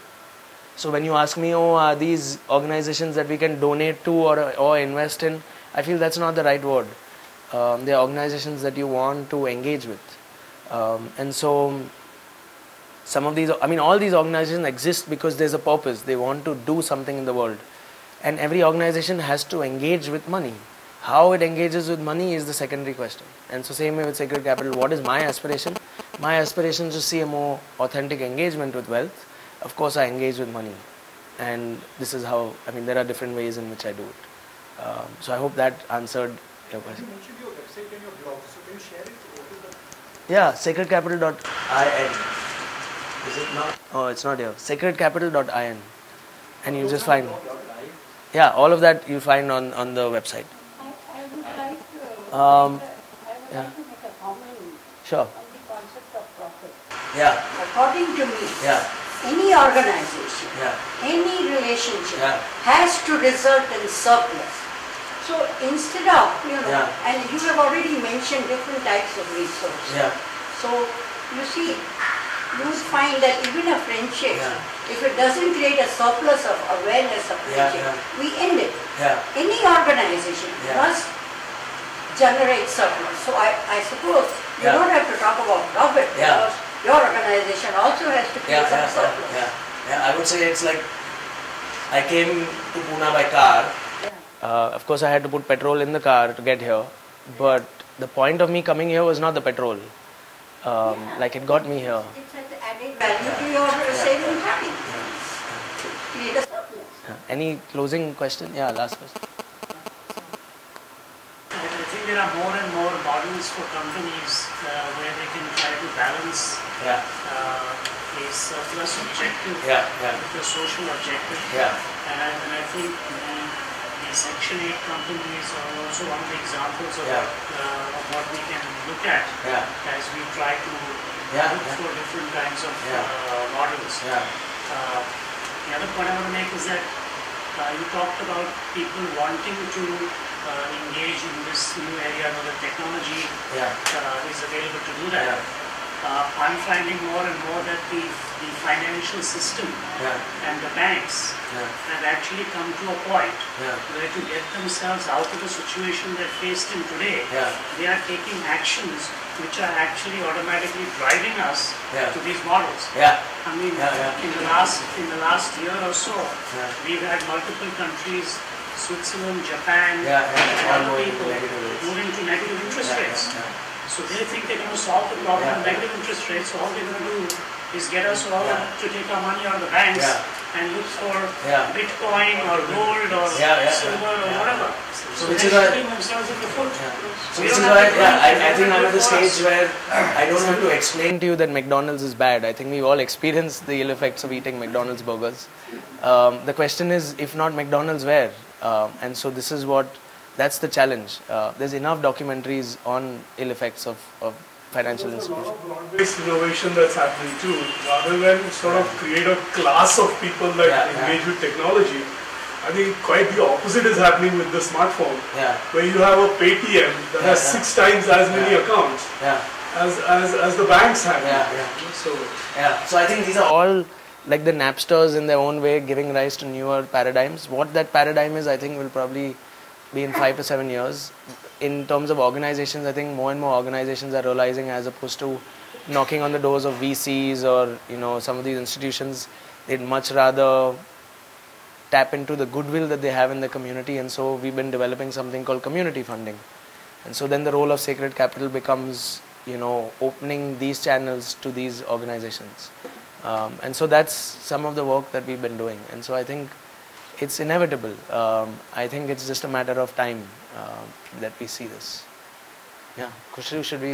So when you ask me, oh, are these organizations that we can donate to or, or invest in? I feel that's not the right word. Um, they're organizations that you want to engage with. Um, and so some of these, I mean, all these organizations exist because there's a purpose. They want to do something in the world. And every organization has to engage with money. How it engages with money is the secondary question. And so same way with Sacred Capital, what is my aspiration? My aspiration is to see a more authentic engagement with wealth. Of course, I engage with money. And this is how, I mean, there are different ways in which I do it. Um, so I hope that answered your question. You mentioned your website and your blog, so can you share it? What is the Yeah, sacredcapital.in. Is it not? Oh, it's not here. Sacredcapital.in. And you just find. Yeah, all of that you find on, on the website. I, I would like to, Um, I would yeah. like make a comment Sure. on the concept of profit. Yeah, According to me, yeah, any organization, yeah, any relationship Yeah. has to result in surplus. So instead of, you know, Yeah. and you have already mentioned different types of resources. yeah, So you see, you find that even a friendship, Yeah. if it doesn't create a surplus of awareness of Yeah, friendship, yeah. we end it. yeah. Any organization Yeah. must generate surplus. So I, I suppose you Yeah. don't have to talk about profit Yeah. because your organization also has to create Yeah, some yeah, yeah, surplus. yeah, yeah. I would say it's like I came to Pune by car. Uh, of course, I had to put petrol in the car to get here, but the point of me coming here was not the petrol. Um, like it got me here. It's an added value to your saving time. To create a surplus. Yeah. Any closing question? Yeah, last question. I I think there are more and more models for companies uh, where they can try to balance Yeah, uh, a surplus objective yeah, yeah, with a social objective. yeah, And and I think the, Section 8 companies are also one of the examples of, Yeah. uh, of what we can look at yeah, as we try to Yeah, look for different kinds of uh, models. yeah, Uh, the other point I want to make is that uh, you talked about people wanting to uh, engage in this new area where the technology yeah, uh, is available to do that. Uh, I'm finding more and more that the, the financial system yeah, and the banks yeah, have actually come to a point yeah, where to get themselves out of the situation they're faced in today, they are taking actions which are actually automatically driving us to these models. yeah, I mean, in the last in the last year or so, we've had multiple countries, Switzerland, Japan, yeah, yeah. and All other people moving to negative interest rates. So they think they're going to solve the problem Yeah. of negative interest rates. So all they're going to do is get us all Yeah. to take our money out of the banks Yeah. and look for. Bitcoin or gold or silver or whatever. So So which is why- themselves in the foot. So this is why, yeah, I. I think I'm at the gonna do it for stage where I don't have to explain to you that McDonald's is bad. I think we've all experienced the ill effects of eating McDonald's burgers. Um, the question is, if not McDonald's, where? Um, and so this is what, that's the challenge. Uh, there's enough documentaries on ill effects of, of financial There's a lot institutions. broad-based innovation that's happening too. Rather than sort of create a class of people that Yeah, yeah. engage with technology, I think quite the opposite is happening with the smartphone, Yeah, where you have a Paytm that Yeah, has yeah. six times as many Yeah. accounts yeah, as, as, as the banks have. Yeah, yeah. So yeah. So I think these are all like the Napsters in their own way giving rise to newer paradigms. What that paradigm is, I think, will probably be in five to seven years. In terms of organizations, I think more and more organizations are realizing as opposed to knocking on the doors of VCs or you know some of these institutions, they'd much rather tap into the goodwill that they have in the community. And so we've been developing something called community funding. And so then the role of sacred capital becomes you know opening these channels to these organizations. Um, and so that's some of the work that we've been doing. And so i think it's inevitable um, i think it's just a matter of time um, that we see this yeah kushru should we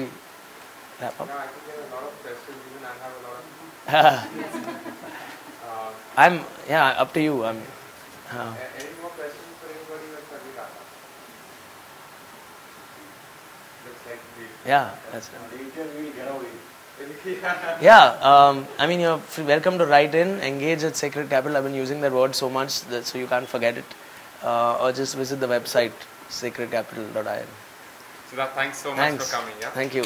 wrap up No, I think there are a lot of questions. Even I have a lot of. Uh, i'm yeah up to you i'm uh, any more questions for anybody or shall we wrap up? Looks like we. yeah that's Yeah. Yeah, um, I mean, you're welcome to write in, engage at Sacred Capital. I've been using that word so much that so you can't forget it. Uh, or just visit the website, sacredcapital.in. Siddharth, thanks so much Thanks. for coming. Yeah. Thank you.